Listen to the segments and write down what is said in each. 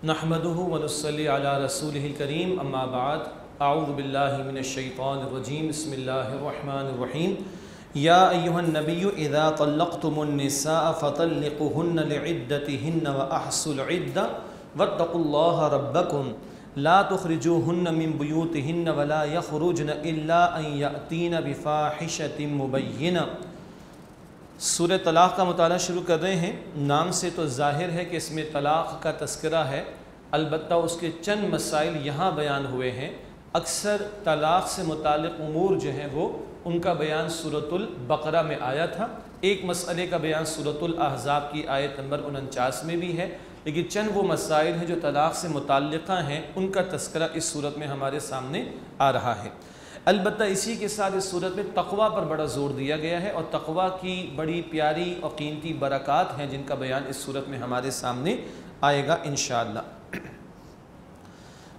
نحمده ونصلي على رسوله الكريم أما بعد أعوذ بالله من الشيطان الرجيم. بسم الله الرحمن الرحيم. يا أيها النبي إذا طلقتم النساء فطلقوهن لعدتهن وأحصوا العدة. واتقوا الله ربكم. لا تخرجوهن من بيوتهن ولا يخرجن إلا أن يأتين بفاحشة مبينة. سورہ طلاق کا مطالعہ شروع کر رہے ہیں۔ نام سے تو ظاہر ہے کہ اس میں طلاق کا تذکرہ ہے، البتہ اس کے چند مسائل یہاں بیان ہوئے ہیں۔ اکثر طلاق سے متعلق امور جو ہیں وہ، ان کا بیان صورت البقرہ میں آیا تھا۔ ایک مسئلے کا بیان صورت الاحزاب کی آیت نمبر انچاس میں بھی ہے۔ لیکن چند وہ مسائل ہیں جو طلاق سے متعلقہ ہیں، ان کا تذکرہ اس صورت میں ہمارے سامنے آ رہا ہے۔ البتہ اسی کے ساتھ اس صورت میں تقوی پر بڑا زور دیا گیا ہے اور تقوی کی بڑی پیاری اور قیمتی برکات ہیں جن کا بیان اس صورت میں ہمارے سامنے آئے گا انشاءاللہ۔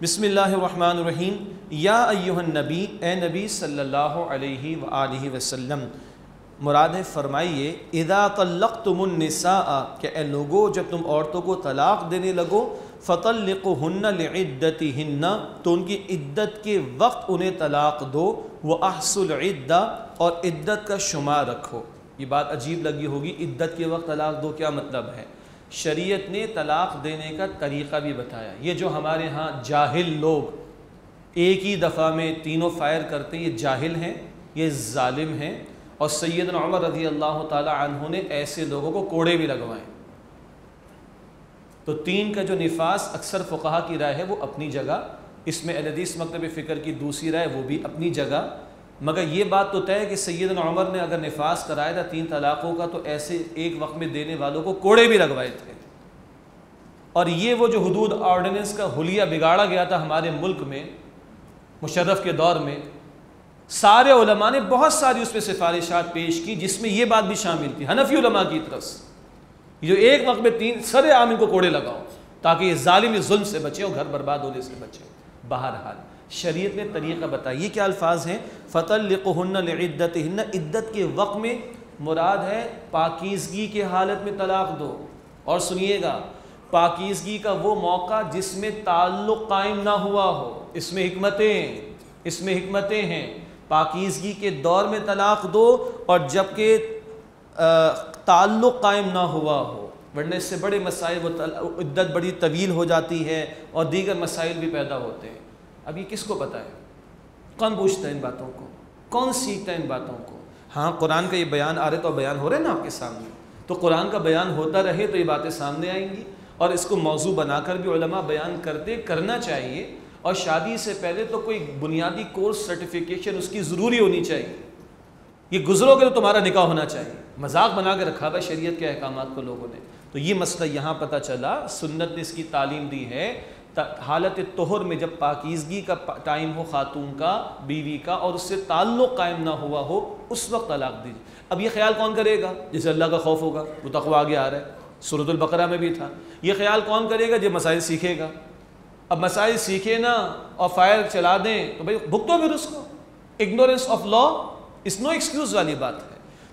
بسم اللہ الرحمن الرحیم۔ یا ایوہ النبی، اے نبی صلی اللہ علیہ وآلہ وسلم، مراد فرمائیے، اذا طلقتم النساء، کہ اے لوگو، جب تم عورتوں کو طلاق دینے لگو فطلقهن لعدتهن، تو ان کی عدت کے وقت انہیں طلاق دو وہ احسل عدہ اور عدت کا شمار رکھو۔ یہ بات عجیب لگی ہوگی، عدت کے وقت طلاق دو کیا مطلب ہے؟ شریعت نے طلاق دینے کا طریقہ بھی بتایا۔ یہ جو ہمارے ہاں جاہل لوگ ایک ہی دفعہ میں تینوں فائر کرتے ہیں، یہ جاہل ہیں، یہ ظالم ہیں۔ اور سیدنا عمر رضی اللہ تعالی عنہ نے ایسے لوگوں کو کوڑے بھی لگوائیں تو تین کا جو نفاس اکثر فقہا کی رائے ہے وہ اپنی جگہ، اس میں الحدیث مکتب فکر کی دوسری رائے وہ بھی اپنی جگہ۔ مگر یہ بات تو طے ہے کہ سیدنا عمر نے اگر نفاس کرایا تھا تین طلاقوں کا تو ایسے ایک وقت میں دینے والوں کو کوڑے بھی لگوائے تھے۔ اور یہ وہ جو حدود آرڈیننس کا حلیہ بگاڑا گیا تھا ہمارے ملک میں، مشرف کے دور میں، سارے علماء نے بہت ساری اس پہ سفارشات پیش کی جس میں یہ بات بھی شامل تھی، حنفی علماء کی طرف سے۔ جو ایک وقت میں تین سر عام ان کو کوڑے لگاؤ، تاکہ یہ ظالم ظلم سے بچے اور گھر برباد ہونے سے بچے۔ بہرحال، شریعت نے طریقہ بتایا یہ کیا الفاظ ہیں؟ فتح لقن عدت عدت کے وقت میں مراد ہے پاکیزگی کے حالت میں طلاق دو۔ اور سنیے گا، پاکیزگی کا وہ موقع جس میں تعلق قائم نہ ہوا ہو۔ اس میں حکمتیں، اس میں حکمتیں ہیں۔ پاکیزگی کے دور میں طلاق دو اور جبکہ تعلق قائم نہ ہوا ہو، ورنہ اس سے بڑے مسائل، وہ عدت بڑی طویل ہو جاتی ہے اور دیگر مسائل بھی پیدا ہوتے ہیں۔ اب یہ کس کو پتہ ہے؟ کون پوچھتا ہے ان باتوں کو؟ کون سیکھتا ہے ان باتوں کو؟ ہاں قرآن کا یہ بیان آ رہے تو بیان ہو رہے ہیں نا آپ کے سامنے۔ تو قرآن کا بیان ہوتا رہے تو یہ باتیں سامنے آئیں گی۔ اور اس کو موضوع بنا کر بھی علماء بیان کرتے، کرنا چاہیے۔ اور شادی سے پہلے تو کوئی بنیادی کورس سرٹیفیکیشن اس کی ضروری ہونی چاہیے۔ یہ گزرو گے تو تمہارا نکاح ہونا چاہیے۔ مذاق بنا کے رکھا تھا شریعت کے احکامات کو لوگوں نے۔ تو یہ مسئلہ یہاں پتہ چلا، سنت نے اس کی تعلیم دی ہے۔ حالت طہر میں جب پاکیزگی کا ٹائم ہو، خاتون کا، بیوی کا، اور اس سے تعلق قائم نہ ہوا ہو، اس وقت طلاق دیجیے اب یہ خیال کون کرے گا؟ جسے اللہ کا خوف ہوگا، وہ تقوی آگے آ رہا ہے۔ صورت البقرہ میں بھی تھا۔ یہ خیال کون کرے گا؟ جو مسائل سیکھے گا۔ اب مسائل سیکھے نا اور فائر چلا دیں، تو بھائی بھگتو پھر اس کو۔ Ignorance of law is no excuse والی بات ہے۔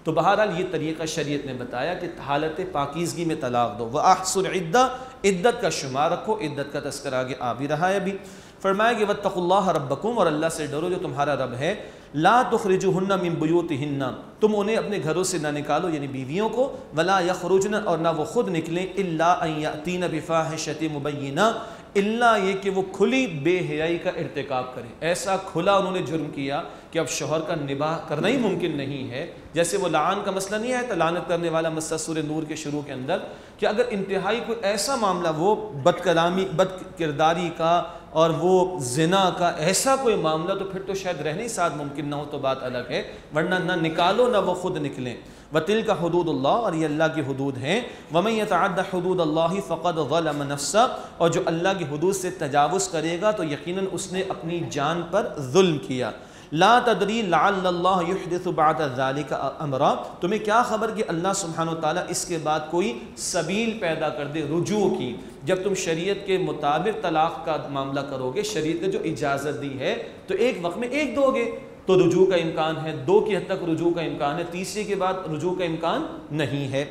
تو بہرحال یہ طریقہ شریعت نے بتایا کہ حالت پاکیزگی میں طلاق دو۔ وہ احسن عدہ عدت کا شمار رکھو، عدت کا تذکر آگے آ بھی رہا ہے ابھی۔ فرمایا کہ وَتَّقُ اللَّهَ رَبَّكُمْ، اور اللہ سے ڈرو جو تمہارا رب ہے۔ لا تخرجوهن من بیوتهن تم انہیں اپنے گھروں سے نہ نکالو یعنی بیویوں کو۔ ولا یخرجن اور نہ وہ خود نکلیں۔ الا ان یاتین بفاحشۃ مبینہ الا یہ کہ وہ کھلی بے حیائی کا ارتکاب کریں ایسا کھلا انہوں نے جرم کیا کہ اب شوہر کا نباہ کرنا ہی ممکن نہیں ہے۔ جیسے وہ لعان کا مسئلہ نہیں ہے تو لعنت کرنے والا مسئلہ سورہ نور کے شروع کے اندر، کہ اگر انتہائی کوئی ایسا معاملہ، وہ بد کلامی بد کرداری کا اور وہ زنا کا ایسا کوئی معاملہ، تو پھر تو شاید رہنے ساتھ ممکن نہ ہو تو بات الگ ہے۔ ورنہ نہ نکالو، نہ وہ خود نکلیں۔ وطل کا حدود اللہ اور یہ اللہ کی حدود ہیں. وَمَن يَتَعَدَّ حدود اللہ فقد ظلم نفسه. اور جو اللہ کی حدود سے تجاوز کرے گا تو یقیناً اس نے اپنی جان پر ظلم کیا. لا تدری لعل اللہ یحدث بعد ذالک امرا. تمہیں کیا خبر کہ اللہ سبحانہ وتعالی اس کے بعد کوئی سبیل پیدا کر دے، رجوع کی؟ جب تم شریعت کے مطابق طلاق کا معاملہ کرو گے، شریعت نے جو اجازت دی ہے، تو ایک وقت میں ایک دو گے۔ تو رجوع کا امکان ہے، دو کی حد تک رجوع کا امکان ہے تیسرے کے بعد رجوع کا امکان نہیں ہے۔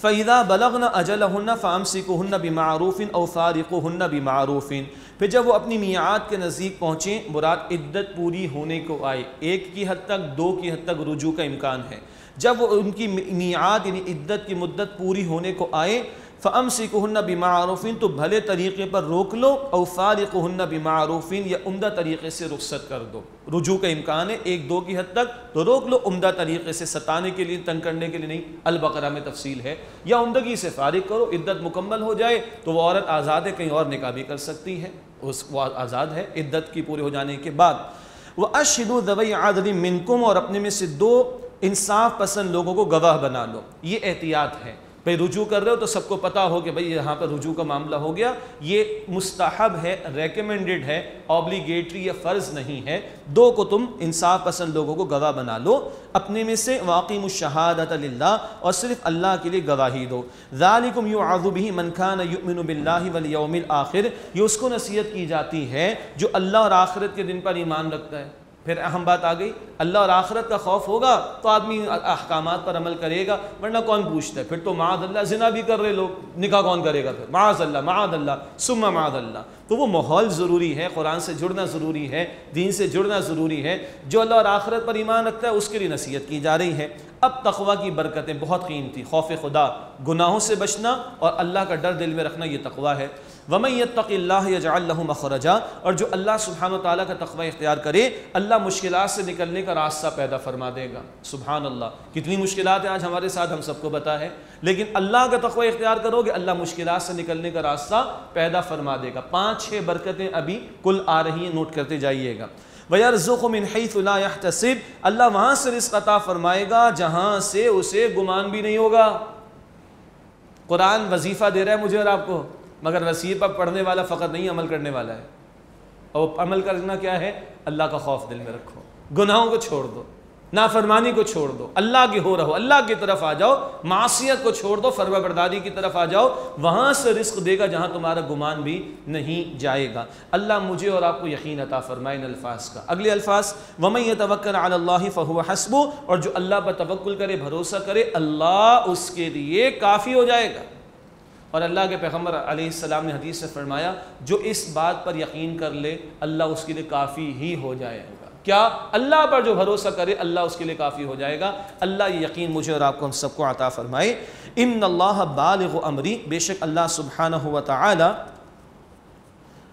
فعیدہ بلغن اجل ہن فامسی کو ہن بمعروفن او فارق ہن بمعروفن پھر جب وہ اپنی میعاد کے نزدیک پہنچیں، مراد عدت پوری ہونے کو آئے۔ ایک کی حد تک، دو کی حد تک رجوع کا امکان ہے۔ جب وہ ان کی میعاد یعنی عدت کی مدت پوری ہونے کو آئے فم سکن بمعروفین تو بھلے طریقے پر روک لو، او فارقہن بمعروفین یا عمدہ طریقے سے رخصت کر دو۔ رجوع کا امکان ہے، ایک دو کی حد تک، تو روک لو، عمدہ طریقے سے ستانے کے لیے، تنگ کرنے کے لیے نہیں۔ البقرہ میں تفصیل ہے۔ یا عمدگی سے فارغ کرو، عدت مکمل ہو جائے، تو وہ عورت آزاد ہے کہیں اور نکاح بھی کر سکتی ہے۔ اس، وہ آزاد ہے، عدت کی پورے ہو جانے کے بعد۔ وہ اشد و دبئی عادری منکم اور اپنے میں سے دو انصاف پسند لوگوں کو گواہ بنا لو۔ یہ احتیاط ہے۔ بھئی رجوع کر رہے ہو تو سب کو پتا ہو کہ بھئی یہاں پر رجوع کا معاملہ ہو گیا۔ یہ مستحب ہے ریکمنڈڈ ہے اوبلیگیٹری یا فرض نہیں ہے۔ دو کو تم انصاف پسند لوگوں کو گواہ بنا لو۔ اپنے میں سے واقعی مشہادت للہ اور صرف اللہ کے لیے گواہی دو۔ ذالکم یعظ به من کان یؤمن باللہ والیوم الاخر یہ اس کو نصیحت کی جاتی ہے جو اللہ اور آخرت کے دن پر ایمان رکھتا ہے۔ پھر اہم بات آ گئی، اللہ اور آخرت کا خوف ہوگا تو آدمی احکامات پر عمل کرے گا، ورنہ کون پوچھتا ہے؟ پھر تو معاذ اللہ زنا بھی کر رہے لوگ، نکاح کون کرے گا پھر؟ معاذ اللہ معاذ اللہ سمہ معاذ اللہ۔ تو وہ ماحول ضروری ہے، قرآن سے جڑنا ضروری ہے، دین سے جڑنا ضروری ہے۔ جو اللہ اور آخرت پر ایمان رکھتا ہے، اس کے لیے نصیحت کی جا رہی ہے۔ اب تقوی کی برکتیں بہت قیمتی، خوف خدا، گناہوں سے بچنا اور اللہ کا ڈر دل میں رکھنا، یہ تقوی ہے۔ وَمَن يَتَّقِ اللَّهَ يَجْعَلْ لَهُ مَخْرَجًا اور جو اللہ سبحانہ وتعالی کا تقوی اختیار کرے، اللہ مشکلات سے نکلنے کا راستہ پیدا فرما دے گا۔ سبحان اللہ۔ کتنی مشکلات ہیں آج ہمارے ساتھ، ہم سب کو بتا ہے۔ لیکن اللہ کا تقوی اختیار کرو گے، اللہ مشکلات سے نکلنے کا راستہ پیدا فرما دے گا۔ پانچ چھ برکتیں ابھی کل آ رہی ہیں، نوٹ کرتے جائیے گا۔ وَيَرْزُقُ مِنْ حَيْثُ لَا يَحْتَسِبْ۔ اللہ وہاں سے رزق عطا فرمائے گا، جہاں سے اسے گمان بھی نہیں ہوگا۔ قرآن وظیفہ دے رہا ہے مجھے اور آپ کو۔ مگر وسیع پر پڑھنے والا فقط نہیں عمل کرنے والا ہے۔ اور عمل کرنا کیا ہے؟ اللہ کا خوف دل میں رکھو۔ گناہوں کو چھوڑ دو۔ نافرمانی کو چھوڑ دو۔ اللہ کی ہو رہو۔ اللہ کی طرف آ جاؤ۔ معاشیت کو چھوڑ دو۔ فرما برداری کی طرف آ جاؤ۔ وہاں سے رزق دے گا جہاں تمہارا گمان بھی نہیں جائے گا۔ اللہ مجھے اور آپ کو یقین عطا فرمائے ان الفاظ کا۔ اگلے الفاظ، وَمَن يَتَوَكَّلْ عَلَى اللَّهِ فَهُوَ حَسْبُ اور جو اللہ پر توکل کرے، بھروسہ کرے، اللہ اس کے لیے کافی ہو جائے گا۔ اور اللہ کے پیغمبر علیہ السلام نے حدیث سے فرمایا، جو اس بات پر یقین کر لے، اللہ اس کے لیے کافی ہی ہو جائے گا۔ کیا اللہ پر جو بھروسہ کرے، اللہ اس کے لیے کافی ہو جائے گا؟ اللہ یہ یقین مجھے اور آپ کو ہم سب کو عطا فرمائے۔ ان اللہ بالغ امری، بے شک اللہ سبحانہ و تعالی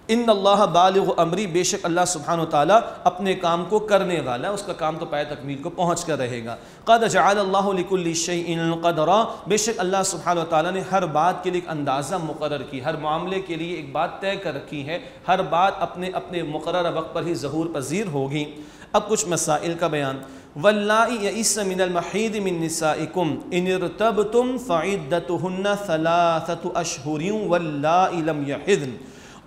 ان اللہ بالغ امری بے شک اللہ سبحانہ وتعالی اپنے کام کو کرنے والا ہے، اس کا کام تو پائے تکمیل کو پہنچ کر رہے گا۔ قد جعل اللہ لکل شیء قدرا۔ بے شک اللہ سبحانہ وتعالی نے ہر بات کے لیے ایک اندازہ مقرر کی، ہر معاملے کے لیے ایک بات طے کر رکھی ہے۔ ہر بات اپنے اپنے مقرر وقت پر ہی ظہور پذیر ہوگی۔ اب کچھ مسائل کا بیان۔ واللائی یئیس من المحید من نسائکم ان ارتبتم فعدتهن ثلاثة اشہر واللائی لم یحذن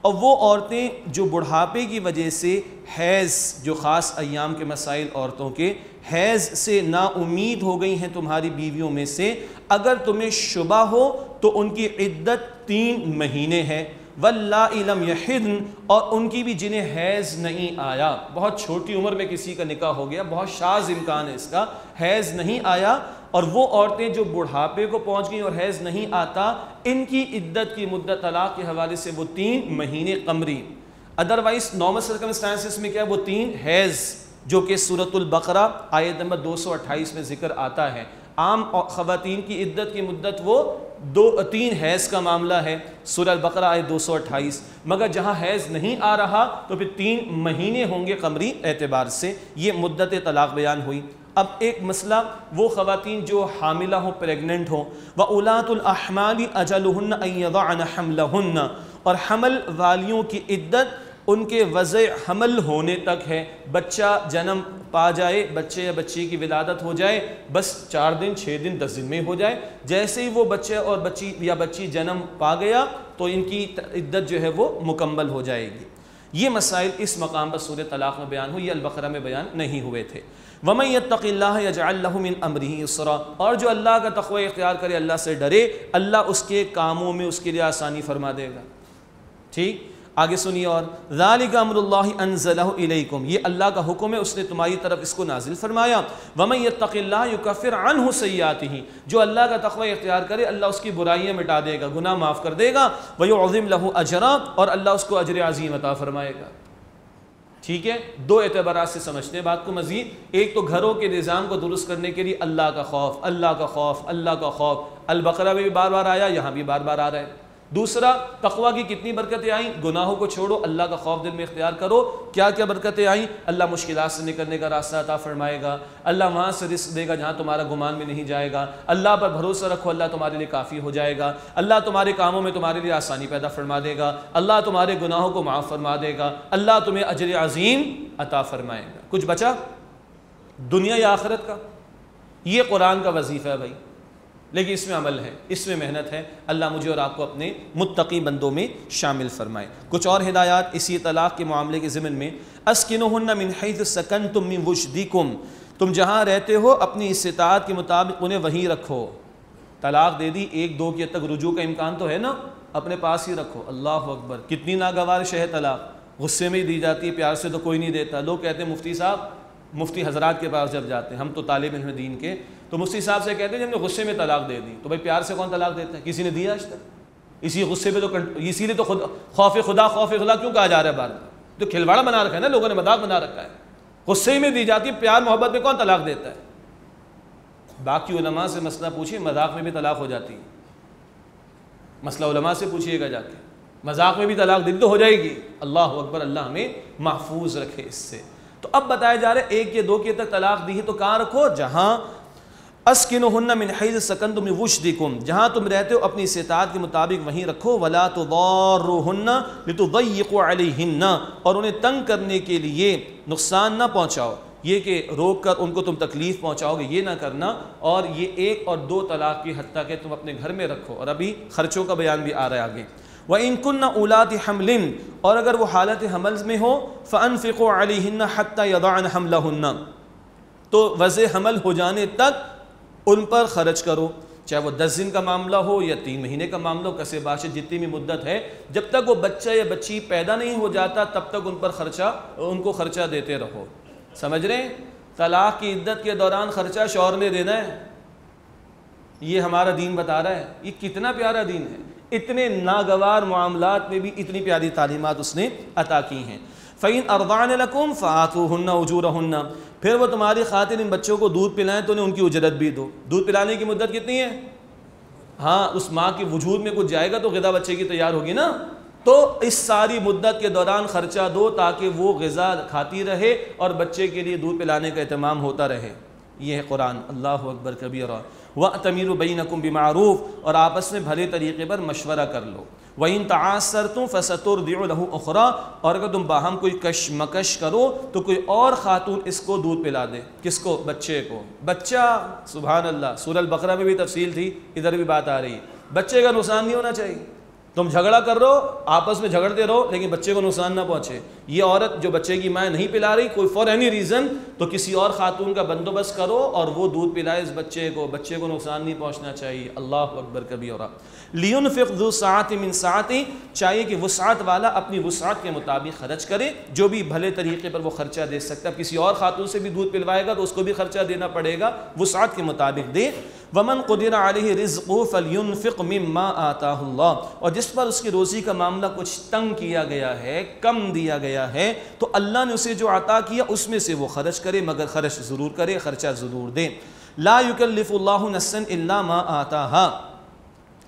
اور وہ عورتیں جو بڑھاپے کی وجہ سے حیض، جو خاص ایام کے مسائل عورتوں کے، حیض سے نا امید ہو گئی ہیں تمہاری بیویوں میں سے، اگر تمہیں شبہ ہو تو ان کی عدت تین مہینے ہے۔ واللہ علم یحدن اور ان کی بھی جنہیں حیض نہیں آیا۔ بہت چھوٹی عمر میں کسی کا نکاح ہو گیا، بہت شاز امکان ہے اس کا۔ حیض نہیں آیا اور وہ عورتیں جو بڑھاپے کو پہنچ گئیں اور حیض نہیں آتا، ان کی عدت کی مدت طلاق کے حوالے سے وہ تین مہینے قمری۔ ادروائز نارمل سرکمسٹانسز میں کیا وہ تین حیض، جو کہ صورت البقرہ آیت نمبر دو سو اٹھائیس میں ذکر آتا ہے۔ عام خواتین کی عدت کی مدت وہ دو، تین حیض کا معاملہ ہے۔ سورہ البقرہ آئے دو سو اٹھائیس۔ مگر جہاں حیض نہیں آ رہا تو پھر تین مہینے ہوں گے قمری اعتبار سے۔ یہ مدت طلاق بیان ہوئی۔ اب ایک مسئلہ، وہ خواتین جو حاملہ ہوں پریگننٹ ہوں، وَأُولَاتُ الْأَحْمَالِ أَجَلُهُنَّ أَن يَضَعْنَ حَمْلَهُنَّ۔ اور حمل والیوں کی عدت ان کے وضع حمل ہونے تک ہے۔ بچہ جنم پا جائے، بچے یا بچی کی ولادت ہو جائے، بس چار دن، چھ دن، دس دن میں ہو جائے۔ جیسے ہی وہ بچے اور بچی یا بچی جنم پا گیا، تو ان کی عدت جو ہے وہ مکمل ہو جائے گی۔ یہ مسائل اس مقام پر سورہ طلاق میں بیان ہوئی یہ البقرہ میں بیان نہیں ہوئے تھے۔ وَمَن يَتَّقِ اللَّهَ يَجْعَلْ لَهُ مِنْ أَمْرِهِ يُسْرًا۔ اور جو اللہ کا تقوی اختیار کرے، اللہ سے ڈرے، اللہ اس کے کاموں میں اس کے لیے آسانی فرما دے گا۔ ٹھیک؟ آگے سنیے اور ذالک امر اللہ انزلہ الیکم یہ اللہ کا حکم ہے، اس نے تمہاری طرف اس کو نازل فرمایا۔ ومن یتق اللہ یکفر عنہ سیئاتہ جو اللہ کا تقوی اختیار کرے، اللہ اس کی برائیاں مٹا دے گا، گناہ معاف کر دے گا۔ ویعظم لہ اجرا اور اللہ اس کو اجر عظیم عطا فرمائے گا۔ ٹھیک ہے؟ دو اعتبارات سے سمجھتے ہیں بات کو مزید۔ ایک تو گھروں کے نظام کو درست کرنے کے لیے اللہ کا خوف، اللہ کا خوف، اللہ کا خوف۔ البقرہ میں بھی بار بار آیا، یہاں بھی بار بار آ رہا ہے۔ دوسرا، تقوی کی کتنی برکتیں آئیں؟ گناہوں کو چھوڑو، اللہ کا خوف دل میں اختیار کرو۔ کیا کیا برکتیں آئیں؟ اللہ مشکلات سے نکلنے کا راستہ عطا فرمائے گا۔ اللہ وہاں سے رزق دے گا جہاں تمہارا گمان میں نہیں جائے گا۔ اللہ پر بھروسہ رکھو، اللہ تمہارے لیے کافی ہو جائے گا۔ اللہ تمہارے کاموں میں تمہارے لیے آسانی پیدا فرما دے گا۔ اللہ تمہارے گناہوں کو معاف فرما دے گا۔ اللہ تمہیں اجر عظیم عطا فرمائے گا۔ کچھ بچا؟ دنیا یا آخرت کا؟ یہ قرآن کا وظیفہ ہے بھائی۔ لیکن اس میں عمل ہے، اس میں محنت ہے۔ اللہ مجھے اور آپ کو اپنے متقی بندوں میں شامل فرمائے۔ کچھ اور ہدایات اسی طلاق کے معاملے کے ضمن میں۔ اسکنہن من حیث سکنتم من وجدکم۔ تم جہاں رہتے ہو، اپنی استطاعت کے مطابق انہیں وہیں رکھو۔ طلاق دے دی، ایک دو کی تک رجوع کا امکان تو ہے نا؟ اپنے پاس ہی رکھو۔ اللہ اکبر۔ کتنی ناگوار شہ طلاق۔ غصے میں ہی دی جاتی ہے، پیار سے تو کوئی نہیں دیتا۔ لوگ کہتے ہیں، مفتی صاحب، مفتی حضرات کے پاس جب جاتے ہیں، ہم تو طالب علم دین کے تو مفتی صاحب سے کہتے ہیں جی جب نے غصے میں طلاق دے دی تو بھائی پیار سے کون طلاق دیتا ہے؟ کسی نے دیا آج تک؟ اسی غصے پہ تو اسی لیے تو خود خوف خدا خوف خدا کیوں کہا جا رہا ہے بار بار؟ تو کھلواڑا بنا رکھا ہے نا، لوگوں نے مذاق بنا رکھا ہے۔ غصے میں دی جاتی ہے پیار محبت میں کون طلاق دیتا ہے؟ باقی علماء سے مسئلہ پوچھیے، مذاق میں بھی طلاق ہو جاتی۔ ہے مسئلہ علماء سے پوچھیے گا جا کے۔ مذاق میں بھی طلاق دل تو ہو جائے گی۔ اللہ اکبر، اللہ ہمیں محفوظ رکھے اس سے۔ تو اب بتایا جا رہا ہے ایک یا دو کے تک طلاق دی ہے تو کہاں رکھو؟ جہاں اسکنہن من حیث سکنتم من وجدکم جہاں تم رہتے ہو اپنی استطاعت کے مطابق وہیں رکھو، ولا تضاروہن لتضیقوا علیہن، اور انہیں تنگ کرنے کے لیے نقصان نہ پہنچاؤ۔ یہ کہ روک کر ان کو تم تکلیف پہنچاؤ گے، یہ نہ کرنا۔ اور یہ ایک اور دو طلاق کی حد تک کہ تم اپنے گھر میں رکھو۔ اور ابھی خرچوں کا بیان بھی آ رہا ہے آگے۔ وَإِن كُنَّ أُولَاتِ حَمْلٍ، اور اگر وہ حالت حمل میں ہو فن فَأَنفِقُوا عَلَيْهِنَّ حَتَّى يَضَعْنَ حَمْلَهُنَّ۔ تو وضع حمل ہو جانے تک ان پر خرچ کرو۔ چاہے وہ دس دن کا معاملہ ہو یا تین مہینے کا معاملہ ہو کسے باشد جتنی بھی مدت ہے، جب تک وہ بچہ یا بچی پیدا نہیں ہو جاتا، تب تک ان پر خرچہ، ان کو خرچہ دیتے رہو۔ سمجھ رہے ہیں؟ طلاق کی عدت کے دوران خرچہ شوہر نے دینا ہے۔ یہ ہمارا دین بتا رہا ہے۔ یہ کتنا پیارا دین ہے۔ اتنے ناگوار معاملات میں بھی اتنی پیاری تعلیمات اس نے عطا کی ہیں۔ فعین اردان لکم فاتو ہن اجور پھر وہ تمہاری خاطر ان بچوں کو دودھ پلائیں تو انہیں ان کی اجرت بھی دو۔ دودھ پلانے کی مدت کتنی ہے؟ ہاں اس ماں کی وجود میں کچھ جائے گا تو غذا بچے کی تیار ہوگی نا؟ تو اس ساری مدت کے دوران خرچہ دو تاکہ وہ غذا کھاتی رہے اور بچے کے لیے دودھ پلانے کا اہتمام ہوتا رہے۔ یہ ہے قرآن۔ اللہ اکبر کبیر و تمیر و بینکم بمعروف اور آپس میں بھلے طریقے پر مشورہ کر لو۔ وَإِن تَعَاثَرْتُمْ فَسَتُرْدِعُ لَهُ أُخْرَى اور اگر تم باہم کوئی کشمکش کرو تو کوئی اور خاتون اس کو دودھ پلا دے۔ کس کو؟ بچے کو۔ بچہ، سبحان اللہ۔ سورہ البقرہ میں بھی تفصیل تھی، ادھر بھی بات آ رہی۔ ہے بچے کا نقصان نہیں ہونا چاہیے۔ تم جھگڑا کر رہو، آپس میں جھگڑتے رہو، لیکن بچے کو نقصان نہ پہنچے۔ یہ عورت جو بچے کی ماں نہیں پلا رہی، کوئی فار اینی ریزن تو کسی اور خاتون کا بندوبست کرو اور وہ دودھ پلائے اس بچے کو بچے کو نقصان نہیں پہنچنا چاہیے۔ اللہ اکبر کبھی اور لیون ذو ساعت من ساعتی چاہیے کہ وسعت والا اپنی وسعت کے مطابق خرچ کرے۔ جو بھی بھلے طریقے پر وہ خرچہ دے سکتا ہے، کسی اور خاتون سے بھی دودھ پلوائے گا تو اس کو بھی خرچہ دینا پڑے گا، وسعت کے مطابق دے۔ ومن قدر علیہ رزق فلینفق مما آتاہ اللہ اور جس پر اس کی روزی کا معاملہ کچھ تنگ کیا گیا ہے، کم دیا گیا گیا ہے، تو اللہ نے اسے جو عطا کیا، اس میں سے وہ خرچ کرے، مگر خرچ ضرور کرے، خرچہ ضرور دے۔ لا یکلف اللہ نسن الا ما آتاہا۔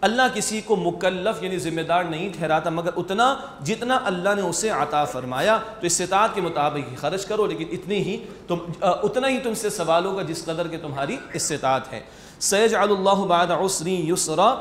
اللہ کسی کو مکلف یعنی ذمہ دار نہیں ٹھہراتا، مگر اتنا جتنا اللہ نے اسے عطا فرمایا۔ تو استطاعت کے مطابق ہی خرچ کرو، لیکن اتنی ہی تم اتنا ہی تم سے سوال ہوگا جس قدر کہ تمہاری استطاعت ہے۔ سیجعل اللہ بعد عسری یسرا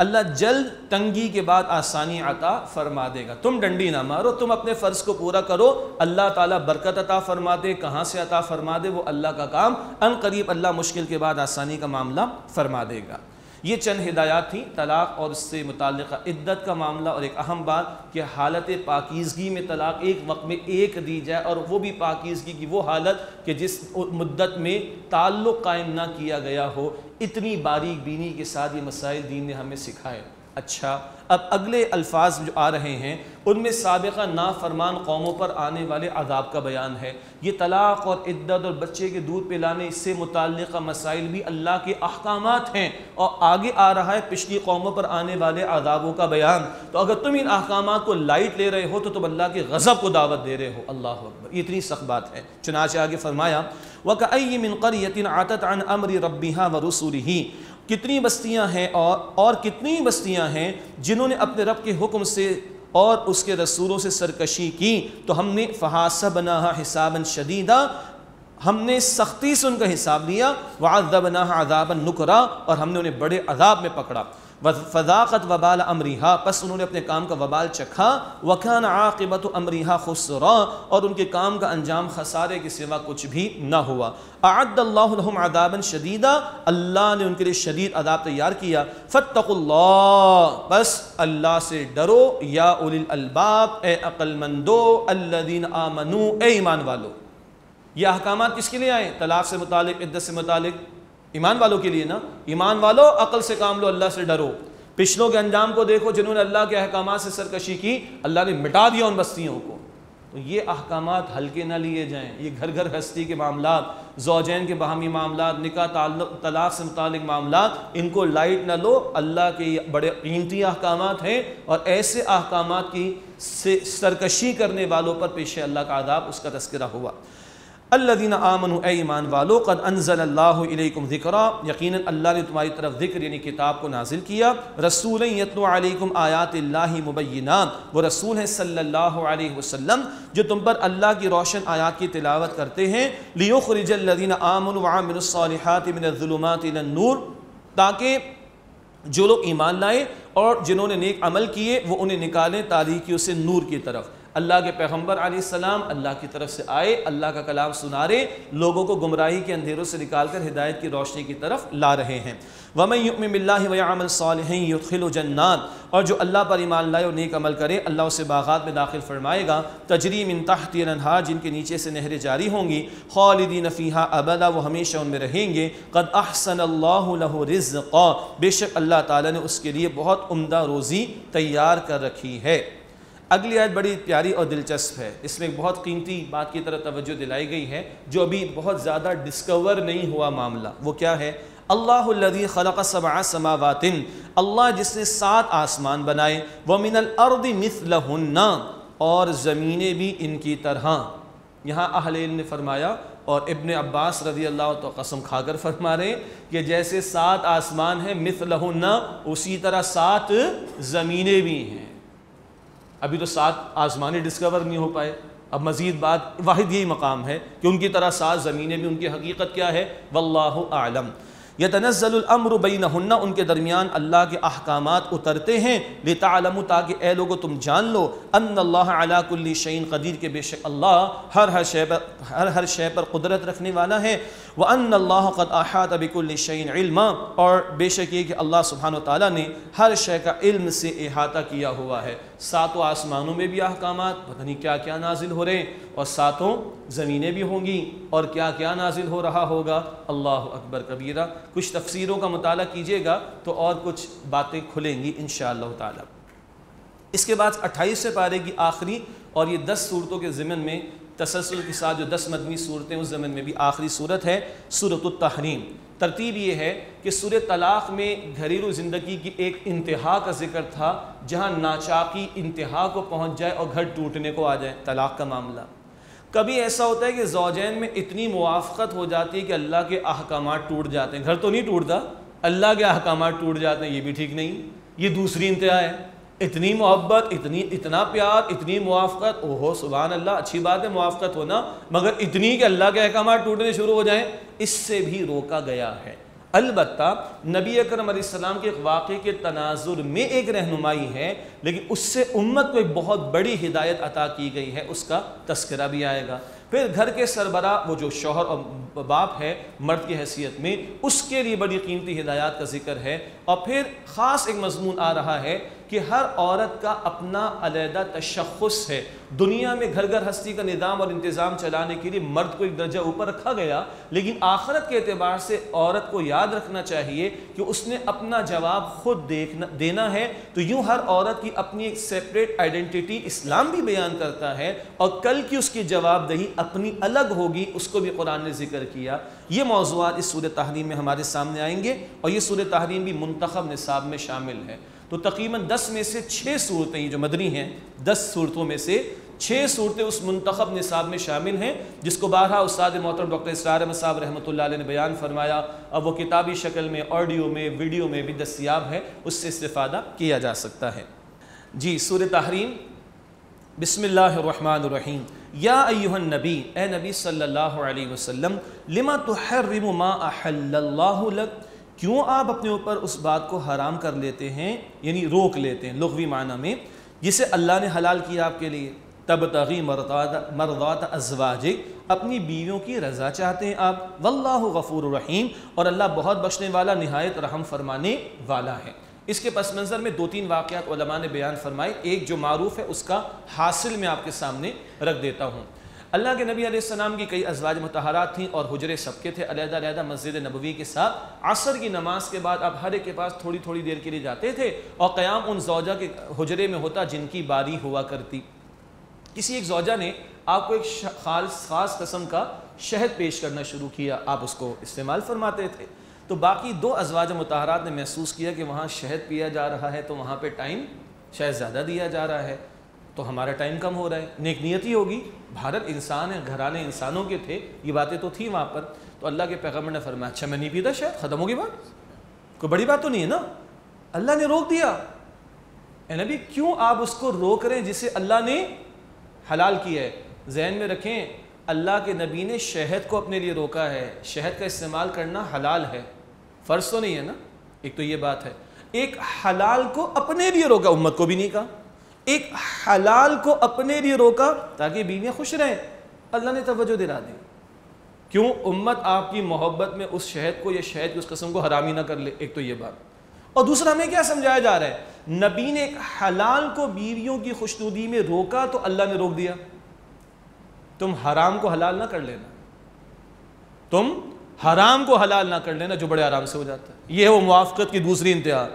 اللہ جلد تنگی کے بعد آسانی عطا فرما دے گا۔ تم ڈنڈی نہ مارو، تم اپنے فرض کو پورا کرو۔ اللہ تعالیٰ برکت عطا فرما دے، کہاں سے عطا فرما دے؟ وہ اللہ کا کام۔ ان قریب اللہ مشکل کے بعد آسانی کا معاملہ فرما دے گا۔ یہ چند ہدایات تھیں، طلاق اور اس سے متعلقہ عدت کا معاملہ اور ایک اہم بات کہ حالت پاکیزگی میں طلاق ایک وقت میں ایک دی جائے اور وہ بھی پاکیزگی کی وہ حالت کہ جس مدت میں تعلق قائم نہ کیا گیا ہو، اتنی باریک بینی کے ساتھ یہ مسائل دین نے ہمیں سکھائے۔ اچھا اب اگلے الفاظ جو آ رہے ہیں، ان میں سابقہ نافرمان قوموں پر آنے والے عذاب کا بیان ہے۔ یہ طلاق اور عدت اور بچے کے دودھ پلانے اس سے متعلقہ مسائل بھی اللہ کے احکامات ہیں اور آگے آ رہا ہے پچھلی قوموں پر آنے والے عذابوں کا بیان۔ تو اگر تم ان احکامات کو لائٹ لے رہے ہو تو تم اللہ کے غضب کو دعوت دے رہے ہو۔ اللہ اکبر، یہ اتنی سخت بات ہے۔ چنانچہ آگے فرمایا، وَكَأَيِّ مِن قَرْيَةٍ عَتَتْ عَنْ أَمْرِ رَبِّهَا وَرُسُولِهِ کتنی بستیاں ہیں اور اور کتنی بستیاں ہیں جنہوں نے اپنے رب کے حکم سے اور اس کے رسولوں سے سرکشی کی؟ تو ہم نے فحاسبناها حسابا شدیدہ ہم نے سختی سے ان کا حساب لیا وعذبناها عذابا نکرا، اور ہم نے انہیں بڑے عذاب میں پکڑا۔ فضاقت وبال امریحا پس انہوں نے اپنے کام کا وبال چکھا، وکان عاقبت امریحا خسرا، اور ان کے کام کا انجام خسارے کے سوا کچھ بھی نہ ہوا۔ اعد اللہ لهم عذابا شدیدا، اللہ نے ان کے لیے شدید عذاب تیار کیا۔ فتقوا اللہ، بس اللہ سے ڈرو، یا اولی الالباب اے عقل مندو، الذین آمنو، اے ایمان والو۔ یہ احکامات کس کے لیے آئے؟ طلاق سے متعلق، عدت سے متعلق ایمان والوں کے لیے نا، ایمان والو، عقل سے کام لو، اللہ سے ڈرو۔ پچھلوں کے انجام کو دیکھو، جنہوں نے اللہ کے احکامات سے سرکشی کی، اللہ نے مٹا دیا ان بستیوں کو۔ تو یہ احکامات ہلکے نہ لیے جائیں۔ یہ گھر گھر ہستی کے معاملات، زوجین کے باہمی معاملات، نکاح تعلق، طلاق سے متعلق معاملات، ان کو لائٹ نہ لو۔ اللہ کے بڑے قیمتی احکامات ہیں اور ایسے احکامات کی سرکشی کرنے والوں پر پیش اللہ کا عذاب اس کا تذکرہ ہوا۔ الذین آمنوا، اے ایمان والو، قد انزل اللہ علیکم ذکرا، یقیناً اللہ نے تمہاری طرف ذکر یعنی کتاب کو نازل کیا۔ رسول یتلو علیکم آیات اللہ مبینات، وہ رسول ہیں صلی اللہ علیہ وسلم جو تم پر اللہ کی روشن آیات کی تلاوت کرتے ہیں۔ لیخرج الذین آمنوا وعملوا الصالحات من الظلمات الى النور، تاکہ جو لوگ ایمان لائے اور جنہوں نے نیک عمل کیے، وہ انہیں نکالیں تاریکیوں سے نور کی طرف۔ اللہ کے پیغمبر علیہ السلام اللہ کی طرف سے آئے، اللہ کا کلام سنا رہے لوگوں کو گمراہی کے اندھیروں سے نکال کر ہدایت کی روشنی کی طرف لا رہے ہیں۔ وَمَن يُؤْمِن بِاللَّهِ وَيَعْمَلْ صَالِحًا يُدْخِلُ جَنَّاتٍ۔ اور جو اللہ پر ایمان لائے اور نیک عمل کرے، اللہ اسے باغات میں داخل فرمائے گا۔ تجری من تحت الانہار، جن کے نیچے سے نہریں جاری ہوں گی۔ خالدین فیہا ابدا، وہ ہمیشہ ان میں رہیں گے۔ قد احسن اللہ له رزقا۔ بے شک اللہ تعالی نے اس کے لیے بہت عمدہ روزی تیار کر رکھی ہے۔ اگلی آیت بڑی پیاری اور دلچسپ ہے۔ اس میں ایک بہت قیمتی بات کی طرف توجہ دلائی گئی ہے، جو ابھی بہت زیادہ ڈسکور نہیں ہوا معاملہ۔ وہ کیا ہے؟ اللہ الذی خلق سبع سماوات، اللہ جس نے سات آسمان بنائے، ومن الارض مثلہن، اور زمینیں بھی ان کی طرح۔ یہاں اہل علم نے فرمایا، اور ابن عباس رضی اللہ تو قسم کھا کر فرما رہے کہ جیسے سات آسمان ہیں، مثلہن، اسی طرح سات زمینیں بھی ہیں۔ ابھی تو سات آسمانی ڈسکور نہیں ہو پائے۔ اب مزید بات، واحد یہی مقام ہے کہ ان کی طرح سات زمینیں بھی ان کی حقیقت کیا ہے؟ واللہ اعلم۔ یتنزل الامر بینہن، ان کے درمیان اللہ کے احکامات اترتے ہیں۔ لتعلموا، تاکہ اے لوگو تم جان لو، ان اللہ علی کل شیء قدیر کے بے شک اللہ ہر ہر شے پر، ہر ہر شے پر قدرت رکھنے والا ہے۔ وان اللہ قد احاط بكل شیء علما۔ اور بے شک یہ کہ اللہ سبحانہ و تعالی نے ہر شے کا علم سے احاطہ کیا ہوا ہے۔ ساتوں آسمانوں میں بھی احکامات، پتہ نہیں کیا کیا نازل ہو رہے ہیں، اور ساتوں زمینیں بھی ہوں گی، اور کیا کیا نازل ہو رہا ہوگا؟ اللہ اکبر کبیرہ، کچھ تفسیروں کا مطالعہ کیجیے گا تو اور کچھ باتیں کھلیں گی انشاءاللہ تعالی۔ اس کے بعد اٹھائیس سے پارے کی آخری اور یہ دس صورتوں کے ضمن میں تسلسل کے ساتھ جو دس مدنی صورتیں اس ضمن میں بھی آخری صورت ہے صورت التحریم۔ ترتیب یہ ہے کہ سور طلاق میں گھریلو زندگی کی ایک انتہا کا ذکر تھا، جہاں ناچاقی انتہا کو پہنچ جائے اور گھر ٹوٹنے کو آ جائے، طلاق کا معاملہ۔ کبھی ایسا ہوتا ہے کہ زوجین میں اتنی موافقت ہو جاتی ہے کہ اللہ کے احکامات ٹوٹ جاتے ہیں۔ گھر تو نہیں ٹوٹتا، اللہ کے احکامات ٹوٹ جاتے ہیں، یہ بھی ٹھیک نہیں، یہ دوسری انتہا ہے۔ اتنی محبت، اتنی، اتنا پیار، اتنی موافقت، اوہو، سبحان اللہ، اچھی بات ہے، موافقت ہونا، مگر اتنی کہ اللہ کے احکامات ٹوٹنے شروع ہو جائیں، اس سے بھی روکا گیا ہے۔ البتہ نبی اکرم علیہ السلام کے ایک واقعے کے تناظر میں ایک رہنمائی ہے، لیکن اس سے امت کو ایک بہت بڑی ہدایت عطا کی گئی ہے، اس کا تذکرہ بھی آئے گا۔ پھر گھر کے سربراہ، وہ جو شوہر اور باپ ہے، مرد کی حیثیت میں، اس کے لیے بڑی قیمتی ہدایات کا ذکر ہے۔ اور پھر خاص ایک مضمون آ رہا ہے کہ ہر عورت کا اپنا علیحدہ تشخص ہے۔ دنیا میں گھر گھر ہستی کا نظام اور انتظام چلانے کے لیے مرد کو ایک درجہ اوپر رکھا گیا، لیکن آخرت کے اعتبار سے عورت کو یاد رکھنا چاہیے کہ اس نے اپنا جواب خود دیکھنا، دینا ہے۔ تو یوں ہر عورت کی اپنی ایک سیپریٹ آئیڈینٹی اسلام بھی بیان کرتا ہے اور کل کی اس کی جواب دہی اپنی الگ ہوگی، اس کو بھی قرآن نے ذکر کیا۔ یہ موضوعات اس سورہ تحریم میں ہمارے سامنے آئیں گے اور یہ سورہ تحریم بھی منتخب نصاب میں شامل ہے۔ تو تقریباً دس میں سے چھ صورتیں جو مدنی ہیں، دس صورتوں میں سے چھ صورتیں اس منتخب نصاب میں شامل ہیں، جس کو بارہا استاد محترم ڈاکٹر اسرار احمد صاحب رحمۃ اللہ علیہ نے بیان فرمایا۔ اب وہ کتابی شکل میں، آڈیو میں، ویڈیو میں بھی دستیاب ہے اس سے استفادہ کیا جا سکتا ہے۔ جی سور تحریم۔ بسم اللہ الرحمن الرحیم۔ یا ایوہ النبی، اے نبی صلی اللہ علیہ وسلم، لما تحرم ما احل اللہ لک؟ کیوں آپ اپنے اوپر اس بات کو حرام کر لیتے ہیں؟ یعنی روک لیتے ہیں، لغوی معنی میں، جسے اللہ نے حلال کیا آپ کے لیے۔ تب تغی مردات ازواجک، اپنی بیویوں کی رضا چاہتے ہیں آپ۔ واللہ غفور الرحیم، اور اللہ بہت بخشنے والا، نہایت رحم فرمانے والا ہے۔ اس کے پس منظر میں دو تین واقعات علماء نے بیان فرمائے۔ ایک جو معروف ہے، اس کا حاصل میں آپ کے سامنے رکھ دیتا ہوں۔ اللہ کے نبی علیہ السلام کی کئی ازواج متحرات تھیں اور حجرے سب کے تھے، علیحدہ علیحدہ مسجد نبوی کے ساتھ عصر کی نماز کے بعد اب ہر ایک کے پاس تھوڑی تھوڑی دیر کے لیے جاتے تھے اور قیام ان زوجہ کے حجرے میں ہوتا جن کی باری ہوا کرتی۔ کسی ایک زوجہ نے آپ کو ایک خاص خاص قسم کا شہد پیش کرنا شروع کیا، آپ اس کو استعمال فرماتے تھے۔ تو باقی دو ازواج متحرات نے محسوس کیا کہ وہاں شہد پیا جا رہا ہے تو وہاں پہ ٹائم شاید زیادہ دیا جا رہا ہے۔ تو ہمارا ٹائم کم ہو رہا ہے۔ نیک نیتی ہوگی۔ بھارت انسان ہے گھرانے انسانوں کے تھے۔ یہ باتیں تو تھیں وہاں پر۔ تو اللہ کے پیغمبر نے فرمایا اچھا میں نہیں پیتا شاید؟ ختم ہوگی بات؟ کوئی بڑی بات تو نہیں ہے نا؟ اللہ نے روک دیا۔ اے نبی، کیوں آپ اس کو روک رہے ہیں جسے اللہ نے حلال کیا ہے؟ ذہن میں رکھیں، اللہ کے نبی نے شہد کو اپنے لیے روکا ہے۔ شہد کا استعمال کرنا حلال ہے۔ فرض تو نہیں ہے نا؟ ایک تو یہ بات ہے۔ ایک حلال کو اپنے لیے روکا، امت کو بھی نہیں کہا۔ ایک حلال کو اپنے لیے روکا تاکہ بیویاں خوش رہیں۔ اللہ نے توجہ دلا دی۔ کیوں؟ امت آپ کی محبت میں اس شہد کو یا شہد کی اس قسم کو حرامی نہ کر لے۔ ایک تو یہ بات۔ اور دوسرا، ہمیں کیا سمجھایا جا رہا ہے؟ نبی نے ایک حلال کو بیویوں کی خوشنودی میں روکا تو اللہ نے روک دیا۔ تم حرام کو حلال نہ کر لینا۔ تم حرام کو حلال نہ کر لینا جو بڑے آرام سے ہو جاتا ہے۔ یہ ہے وہ موافقت کی دوسری انتہا۔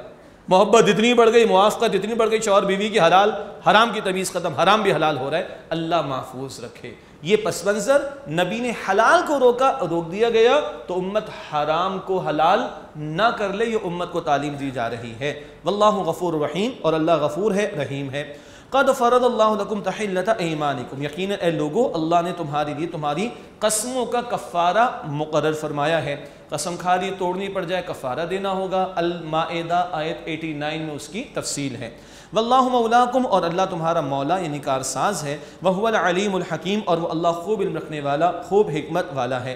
محبت اتنی بڑھ گئی، موافقت اتنی بڑھ گئی، شوہر بیوی کی حلال، حرام کی تمیز ختم، حرام بھی حلال ہو رہا ہے۔ اللہ محفوظ رکھے۔ یہ پس منظر نبی نے حلال کو روکا، روک دیا گیا تو امت حرام کو حلال نہ کر لے، یہ امت کو تعلیم دی جا رہی ہے۔ واللہ غفور رحیم اور اللہ غفور ہے، رحیم ہے۔ قد فرض اللہ لکم تحلت ایمانکم یقینا اے لوگو، اللہ نے تمہاری لیے تمہاری قسموں کا کفارہ مقرر فرمایا ہے۔ قسم کھاری توڑنی پڑ جائے، کفارہ دینا ہوگا۔ المائدہ آیت 89 میں اس کی تفصیل ہے۔ واللہ مولاکم، اور اللہ تمہارا مولا یعنی کارساز ہے۔ وہ العلیم الحکیم اور وہ اللہ خوب علم رکھنے والا، خوب حکمت والا ہے۔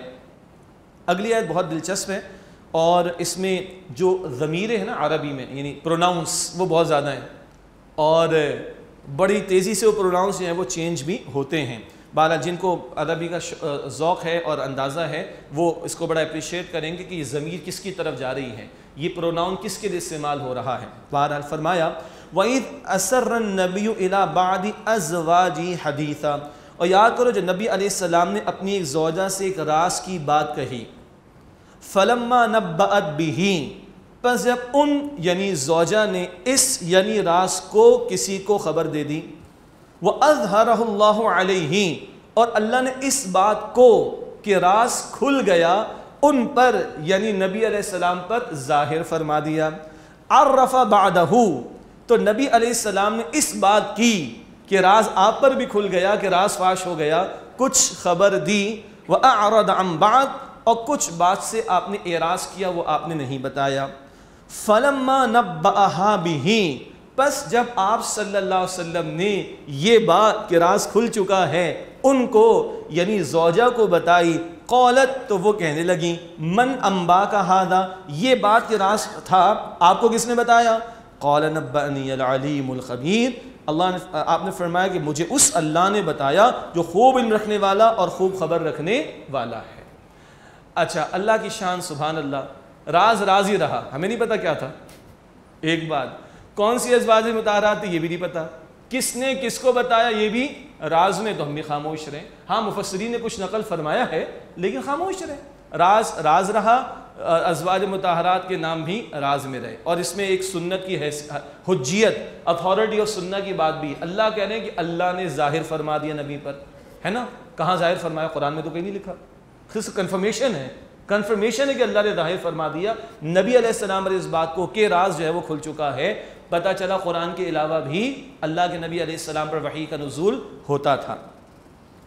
اگلی آیت بہت دلچسپ ہے، اور اس میں جو ضمیریں ہیں نا عربی میں یعنی پروناؤنس، وہ بہت زیادہ ہیں اور بڑی تیزی سے وہ پروناؤنس جو ہیں وہ چینج بھی ہوتے ہیں۔ بالا جن کو عربی کا ذوق ہے اور اندازہ ہے، وہ اس کو بڑا اپریشیٹ کریں گے کہ یہ ضمیر کس کی طرف جا رہی ہے۔ یہ پروناؤن کس کے لیے استعمال ہو رہا ہے۔ بہرحال فرمایا، وَإِذْ أَسَرَّ النَّبِيُّ إِلَى بَعْدِ أَزْوَاجِ حَدِيثًا۔ اور یاد کرو جو نبی علیہ السلام نے اپنی ایک زوجہ سے ایک راز کی بات کہی، فَلَمَّا نَبَّأَتْ بِهِ پس جب ان یعنی زوجہ نے اس یعنی راز کو کسی کو خبر دے دی، وَأَظْهَرَهُ اللَّهُ عَلَيْهِ، اور اللہ نے اس بات کو کہ راز کھل گیا، ان پر یعنی نبی علیہ السلام پر ظاہر فرما دیا۔ عرف بعدہو تو نبی علیہ السلام نے اس بات کی کہ راز آپ پر بھی کھل گیا کہ راز فاش ہو گیا۔ کچھ خبر دی، وَأَعْرَضَ عَنْ بَعْدْ اور کچھ بات سے آپ نے اعراض کیا وہ آپ نے نہیں بتایا۔ فَلَمَّا نَبَّأَهَا بِهِ، پس جب آپ صلی اللہ علیہ وسلم نے یہ بات کہ راز کھل چکا ہے، ان کو یعنی زوجہ کو بتائی قولت تو وہ کہنے لگی من انبا کا ہادہ یہ بات کہ راز تھا، آپ کو کس نے بتایا؟ قول نبعنی العلیم الخبیر۔ اللہ نے، آپ نے فرمایا کہ مجھے اس اللہ نے بتایا جو خوب علم رکھنے والا اور خوب خبر رکھنے والا ہے۔ اچھا اللہ کی شان، سبحان اللہ۔ راز راز ہی رہا۔ ہمیں نہیں پتا کیا تھا۔ ایک بات، کون سی ازواج متحرات تھی یہ بھی نہیں پتا۔ کس نے کس کو بتایا؟ یہ بھی راز میں۔ تو ہم بھی خاموش رہے ہاں مفسرین نے کچھ نقل فرمایا ہے، لیکن خاموش رہے راز راز رہا، ازواج متحرات کے نام بھی راز میں رہے۔ اور اس میں ایک سنت کی حجیت اتھارٹی اور سننا کی بات بھی۔ اللہ کہہ رہے ہیں کہ اللہ نے ظاہر فرما دیا نبی پر۔ ہے نا؟ کہاں ظاہر فرمایا؟ قرآن میں تو کہیں نہیں لکھا۔ کنفرمیشن ہے۔ کنفرمیشن ہے کہ اللہ نے ظاہر فرما دیا۔ نبی علیہ السلام اس بات کو کہ راز جو ہے وہ کھل چکا ہے۔ پتہ چلا قرآن کے علاوہ بھی اللہ کے نبی علیہ السلام پر وحی کا نزول ہوتا تھا۔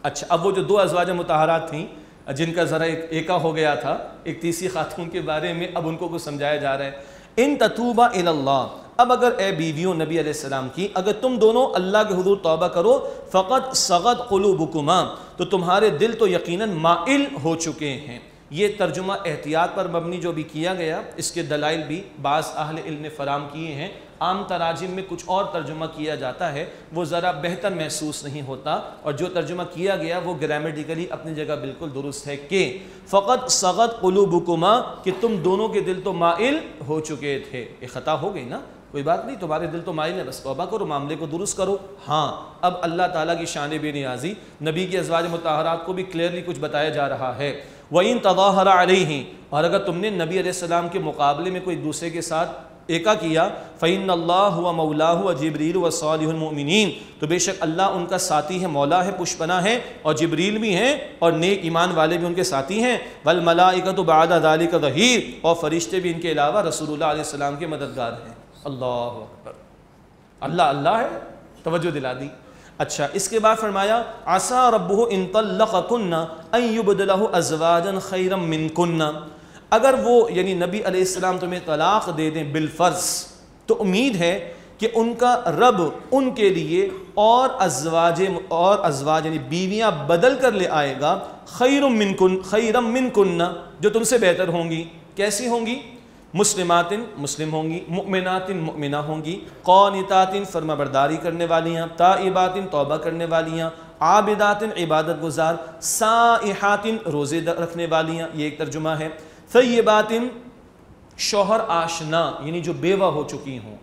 اچھا اب وہ جو دو ازواج متحرات تھیں، جن کا ذرا ایکا ہو گیا تھا، ایک تیسری خاتون کے بارے میں اب ان کو کچھ سمجھایا جا رہا ہے۔ ان تتوبہ اللہ اب اگر اے بیویوں نبی علیہ السلام کی، اگر تم دونوں اللہ کے حضور توبہ کرو فقط سغت قلوبکما، تو تمہارے دل تو یقیناً مائل ہو چکے ہیں۔ یہ ترجمہ احتیاط پر مبنی جو بھی کیا گیا، اس کے دلائل بھی بعض اہل علم نے فراہم کیے ہیں۔ عام تراجم میں کچھ اور ترجمہ کیا جاتا ہے، وہ ذرا بہتر محسوس نہیں ہوتا اور جو ترجمہ کیا گیا، وہ گرامیٹیکلی اپنی جگہ بالکل درست ہے کہ فقط سغت قلوبکما کہ تم دونوں کے دل تو مائل ہو چکے تھے۔ یہ خطا ہو گئی نا؟ کوئی بات نہیں، تمہارے دل تو مائل ہے، بس توبہ کرو، معاملے کو درست کرو۔ ہاں اب اللہ تعالیٰ کی شان بے نیازی، نبی کی ازواج متحرات کو بھی کلیئرلی کچھ بتایا جا رہا ہے۔ وَإِن تَضَاهَرَ عَلَيْهِ اور اگر تم نے نبی علیہ السلام کے مقابلے میں کوئی دوسرے کے ساتھ ایکا کیا فعین اللہ و مولا و جبریل و صالح المؤمنین تو بے شک اللہ ان کا ساتھی ہے، مولا ہے، پشپنا ہے اور جبریل بھی ہیں اور نیک ایمان والے بھی ان کے ساتھی ہیں۔ والملائکۃ بعد ذالک ظہیر اور فرشتے بھی ان کے علاوہ رسول اللہ علیہ السلام کے مددگار ہیں۔ اللہ اکبر۔ اللہ اللہ ہے، توجہ دلا دی۔ اچھا اس کے بعد فرمایا عسا ربہ ان طلقکن ان یبدلہ ازواجا خیرا منکن۔ اگر وہ یعنی نبی علیہ السلام تمہیں طلاق دے دیں بالفرض، تو امید ہے کہ ان کا رب ان کے لیے اور ازواج اور ازواج یعنی بیویاں بدل کر لے آئے گا خیر من کن خیرم من کن جو تم سے بہتر ہوں گی۔ کیسی ہوں گی؟ مسلمات مسلم ہوں گی مؤمنات مؤمنہ ہوں گی قونتات فرما برداری کرنے والیاں تائبات توبہ کرنے والیاں عابدات عبادت گزار سائحات روزے رکھنے والیاں یہ ایک ترجمہ ہے۔ طیبات شوہر آشنا یعنی جو بیوہ ہو چکی ہوں،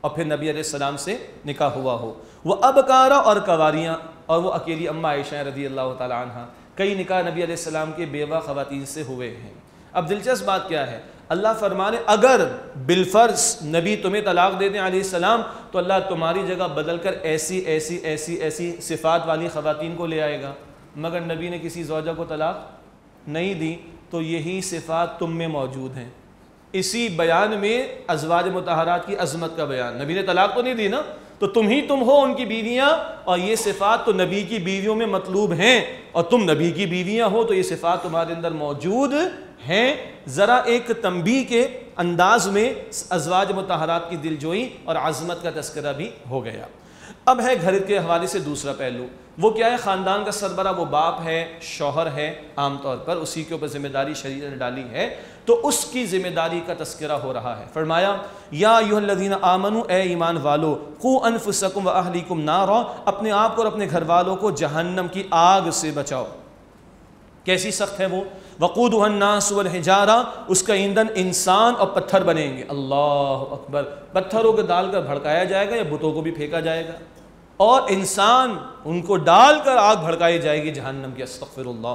اور پھر نبی علیہ السلام سے نکاح ہوا ہو۔ وہ ابکارہ اور کواریاں اور وہ اکیلی اماں عائشہ رضی اللہ تعالیٰ عنہ، کئی نکاح نبی علیہ السلام کے بیوہ خواتین سے ہوئے ہیں۔ اب دلچسپ بات کیا ہے؟ اللہ فرمانے، اگر بالفرض نبی تمہیں طلاق دے دیں علیہ السلام، تو اللہ تمہاری جگہ بدل کر ایسی ایسی ایسی ایسی صفات والی خواتین کو لے آئے گا۔ مگر نبی نے کسی زوجہ کو طلاق نہیں دی، تو یہی صفات تم میں موجود ہیں۔ اسی بیان میں ازواج متحرات کی عظمت کا بیان۔ نبی نے طلاق تو نہیں دی نا؟ تو تم ہی تم ہو ان کی بیویاں، اور یہ صفات تو نبی کی بیویوں میں مطلوب ہیں۔ اور تم نبی کی بیویاں ہو، تو یہ صفات تمہارے اندر موجود ہیں۔ ذرا ایک تنبیہ کے انداز میں ازواج متحرات کی دل جوئی اور عظمت کا تذکرہ بھی ہو گیا۔ اب ہے گھر کے حوالے سے دوسرا پہلو۔ وہ کیا ہے؟ خاندان کا سربراہ، وہ باپ ہے، شوہر ہے عام طور پر، اسی کے اوپر ذمہ داری شریعت نے ڈالی ہے۔ تو اس کی ذمہ داری کا تذکرہ ہو رہا ہے۔ فرمایا، یا ایوہ الذین آمنوا اے ایمان والو، قو انفسکم و اہلیکم نارا، اپنے آپ کو اور اپنے گھر والوں کو جہنم کی آگ سے بچاؤ۔ کیسی سخت ہے وہ؟ وقود الناس والحجارہ اس کا ایندھن انسان اور پتھر بنیں گے۔ اللہ اکبر۔ پتھروں کو ڈال کر بھڑکایا جائے گا یا بتوں کو بھی پھینکا جائے گا؟ اور انسان ان کو ڈال کر آگ بھڑکائی جائے گی جہنم کی۔ استغفر اللہ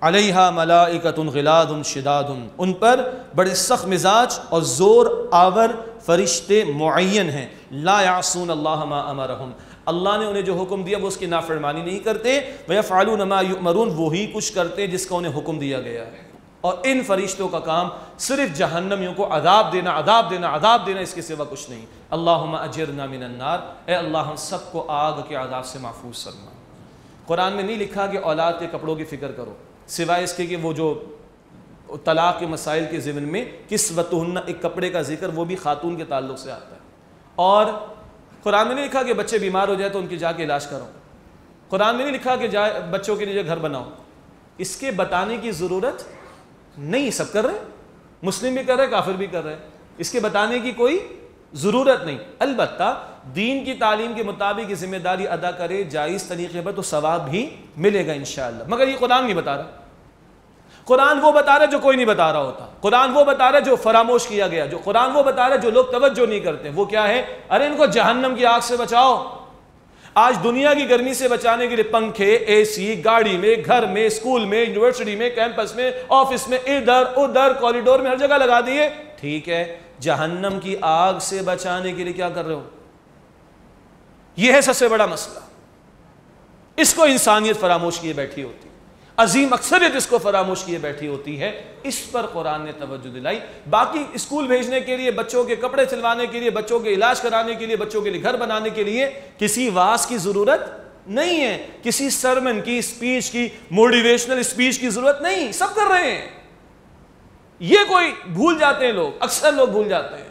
علیہ ملائکت غلاد شداد ان پر بڑے سخت مزاج اور زور آور فرشتے معین ہیں۔ لا یعصون اللہ ما امرہم۔ اللہ نے انہیں جو حکم دیا وہ اس کی نافرمانی نہیں کرتے، وَيَفْعَلُونَ مَا يُؤْمَرُونَ، وہی کچھ کرتے جس کا انہیں حکم دیا گیا ہے۔ اور ان فرشتوں کا کام صرف جہنمیوں کو عذاب دینا عذاب دینا عذاب دینا، اس کے سوا کچھ نہیں۔ اللہم اجرنا من النار۔ اے اللہ، ہم سب کو آگ کے عذاب سے محفوظ فرما۔ قرآن میں نہیں لکھا کہ اولاد کے کپڑوں کی فکر کرو، سوائے اس کے کہ وہ جو طلاق کے مسائل کے ضمن میں کس وطن ایک کپڑے کا ذکر، وہ بھی خاتون کے تعلق سے آتا ہے۔ اور قرآن میں نہیں لکھا کہ بچے بیمار ہو جائے تو ان کی جا کے علاج کرو قرآن میں نہیں لکھا کہ جائے بچوں کے لیے گھر بناؤ اس کے بتانے کی ضرورت نہیں، سب کر رہے مسلم بھی کر رہے کافر بھی کر رہے اس کے بتانے کی کوئی ضرورت نہیں۔ البتہ دین کی تعلیم کے مطابق یہ ذمہ داری ادا کرے، جائز طریقے پر تو ثواب بھی ملے گا انشاءاللہ۔ مگر یہ قرآن نہیں بتا رہا۔ قرآن وہ بتا رہا ہے جو کوئی نہیں بتا رہا ہوتا۔ قرآن وہ بتا رہا ہے جو فراموش کیا گیا۔ جو قرآن وہ بتا رہا ہے جو لوگ توجہ نہیں کرتے۔ وہ کیا ہے؟ ارے ان کو جہنم کی آگ سے بچاؤ۔ آج دنیا کی گرمی سے بچانے کے لیے پنکھے، اے سی، گاڑی میں، گھر میں، اسکول میں، یونیورسٹی میں، کیمپس میں، آفس میں، ادھر ادھر، کوریڈور میں ہر جگہ لگا دیے۔ ٹھیک ہے، جہنم کی آگ سے بچانے کے لیے کیا کر رہے ہو؟ یہ ہے سب سے بڑا مسئلہ۔ اس کو انسانیت فراموش کیے بیٹھی ہوتی۔ عظیم اکثریت اس کو فراموش کیے بیٹھی ہوتی ہے۔ اس پر قرآن نے توجہ دلائی۔ باقی اسکول بھیجنے کے لیے، بچوں کے کپڑے چلوانے کے لیے، بچوں کے علاج کرانے کے لیے، بچوں کے لیے گھر بنانے کے لیے کسی واس کی ضرورت نہیں ہے۔ کسی سرمن کی اسپیچ کی، موٹیویشنل اسپیچ کی ضرورت نہیں۔ سب کر رہے ہیں۔ یہ کوئی بھول جاتے ہیں لوگ۔ اکثر لوگ بھول جاتے ہیں۔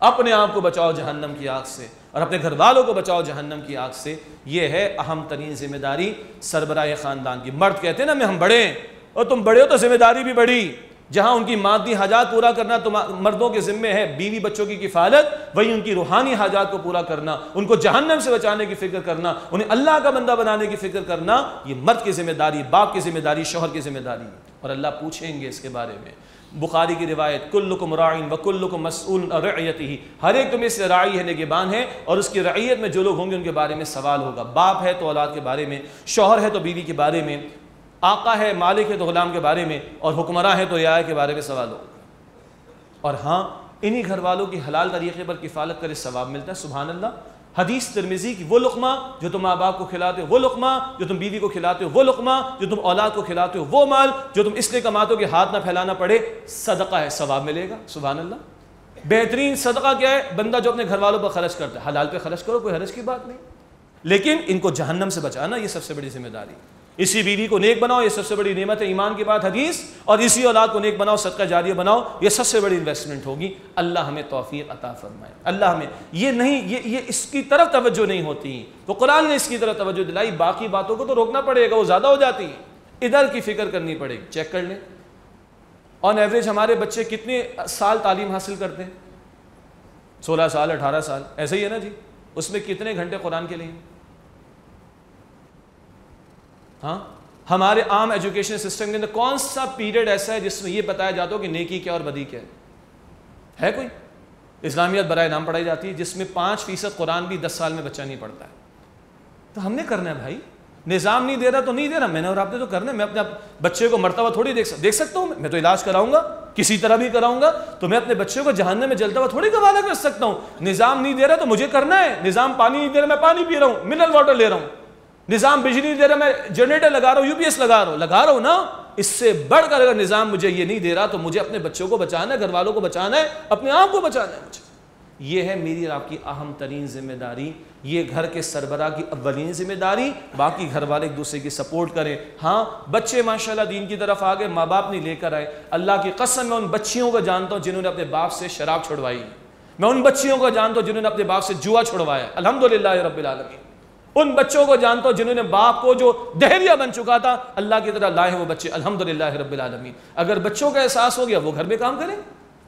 اپنے آپ کو بچاؤ جہنم کی آگ سے۔ اور اپنے گھر والوں کو بچاؤ جہنم کی آگ سے۔ یہ ہے اہم ترین ذمہ داری سربراہ خاندان کی۔ مرد کہتے ہیں نا، میں ہم بڑے ہیں۔ اور تم بڑے ہو تو ذمہ داری بھی بڑی۔ جہاں ان کی مادی حاجات پورا کرنا تو مردوں کے ذمے ہے، بیوی بچوں کی کفالت وہی ان کی روحانی حاجات کو پورا کرنا، ان کو جہنم سے بچانے کی فکر کرنا، انہیں اللہ کا بندہ بنانے کی فکر کرنا، یہ مرد کی ذمہ داری، باپ کی ذمہ داری، شوہر کی ذمہ داری۔ اور اللہ پوچھیں گے اس کے بارے میں بخاری کی روایت، کلکم رائن و مسئول رعیتی ہر ایک تمہیں سے رائی ہے نگبان ہے اور اس کی رعیت میں جو لوگ ہوں گے، ان کے بارے میں سوال ہوگا۔ باپ ہے تو اولاد کے بارے میں، شوہر ہے تو بیوی کے بارے میں، آقا ہے، مالک ہے تو غلام کے بارے میں، اور حکمراں ہے تو رعایا کے بارے میں سوال ہوگا۔ اور ہاں انہی گھر والوں کی حلال طریقے پر کفالت کرے ثواب ملتا ہے، سبحان اللہ حدیث ترمیزی کی وہ لقمہ جو تم ماں باپ کو کھلاتے ہو، وہ لقمہ جو تم بیوی کو کھلاتے ہو، وہ لقمہ جو تم اولاد کو کھلاتے ہو، وہ مال جو تم اس لیے کماتے ہو کہ ہاتھ نہ پھیلانا پڑے، صدقہ ہے، ثواب ملے گا، سبحان اللہ۔ بہترین صدقہ کیا ہے؟ بندہ جو اپنے گھر والوں پر خرچ کرتا ہے، حلال پہ خرچ کرو، کوئی حرج کی بات نہیں۔ لیکن ان کو جہنم سے بچانا یہ سب سے بڑی ذمہ داری اسی بیوی کو نیک بناؤ، یہ سب سے بڑی نعمت ہے، ایمان کی بات، حدیث۔ اور اسی اولاد کو نیک بناؤ، صدقہ جاریہ بناؤ، یہ سب سے بڑی انویسٹمنٹ ہوگی۔ اللہ ہمیں توفیق عطا فرمائے۔ اللہ ہمیں، یہ نہیں، یہ یہ اس کی طرف توجہ نہیں ہوتی۔ تو قرآن نے اس کی طرف توجہ دلائی۔ باقی باتوں کو تو روکنا پڑے گا، وہ زیادہ ہو جاتی ہیں۔ ادھر کی فکر کرنی پڑے گی۔ چیک کر لیں۔ آن ایوریج ہمارے بچے کتنے سال تعلیم حاصل کرتے ہیں؟ سولہ سال، اٹھارہ سال ایسے ہی ہے نا جی؟ اس میں کتنے گھنٹے قرآن کے لیے؟ ہاں؟ ہمارے عام ایجوکیشن سسٹم کے اندر کون سا پیریڈ ایسا ہے جس میں یہ بتایا جاتا ہو کہ نیکی کیا اور بدی کیا ہے؟ ہے کوئی؟ اسلامیت برائے نام پڑھائی جاتی ہے جس میں پانچ فیصد قرآن بھی دس سال میں بچہ نہیں پڑھتا ہے۔ تو ہم نے کرنا ہے بھائی۔ نظام نہیں دے رہا تو نہیں دے رہا۔ میں نے اور آپ نے تو کرنا ہے۔ میں اپنے بچے کو مرتبہ تھوڑی دیکھ دیکھ سکتا ہوں میں؟ تو علاج کراؤں گا، کسی طرح بھی کراؤں گا۔ تو میں اپنے بچے کو جہاننے میں جلتا ہوا تھوڑی گوارا کر سکتا ہوں۔ نظام نہیں دے رہا تو مجھے کرنا ہے۔ نظام پانی نہیں دے رہا، میں پانی پی رہا ہوں۔ منرل واٹر لے رہا ہوں۔ نظام بجلی نہیں دے رہا، میں جنریٹر لگا رہا ہوں، یو پی ایس لگا رہا ہوں، لگا رہا ہوں نا، اس سے بڑھ کر اگر نظام مجھے یہ نہیں دے رہا تو مجھے اپنے بچوں کو بچانا ہے، گھر والوں کو بچانا ہے، اپنے آپ کو بچانا ہے مجھے۔ یہ ہے میری اور آپ کی اہم ترین ذمہ داری۔ یہ گھر کے سربراہ کی اولین ذمہ داری، باقی گھر والے ایک دوسرے کی سپورٹ کریں۔ ہاں بچے ماشاءاللہ دین کی طرف آگے، ماں باپ نہیں لے کر آئے۔ اللہ کی قسم، میں ان بچیوں کو جانتا ہوں جنہوں نے اپنے باپ سے شراب چھڑوائی۔ میں ان بچیوں کو جانتا ہوں جنہوں نے اپنے باپ سے جوا چھڑوایا۔ الحمدللہ رب العالمین۔ ان بچوں کو جانتا ہوں جنہوں نے باپ کو جو دہریہ بن چکا تھا، اللہ کی طرح لائے وہ بچے، الحمدللہ رب العالمین۔ اگر بچوں کا احساس ہو گیا، وہ گھر میں کام کریں۔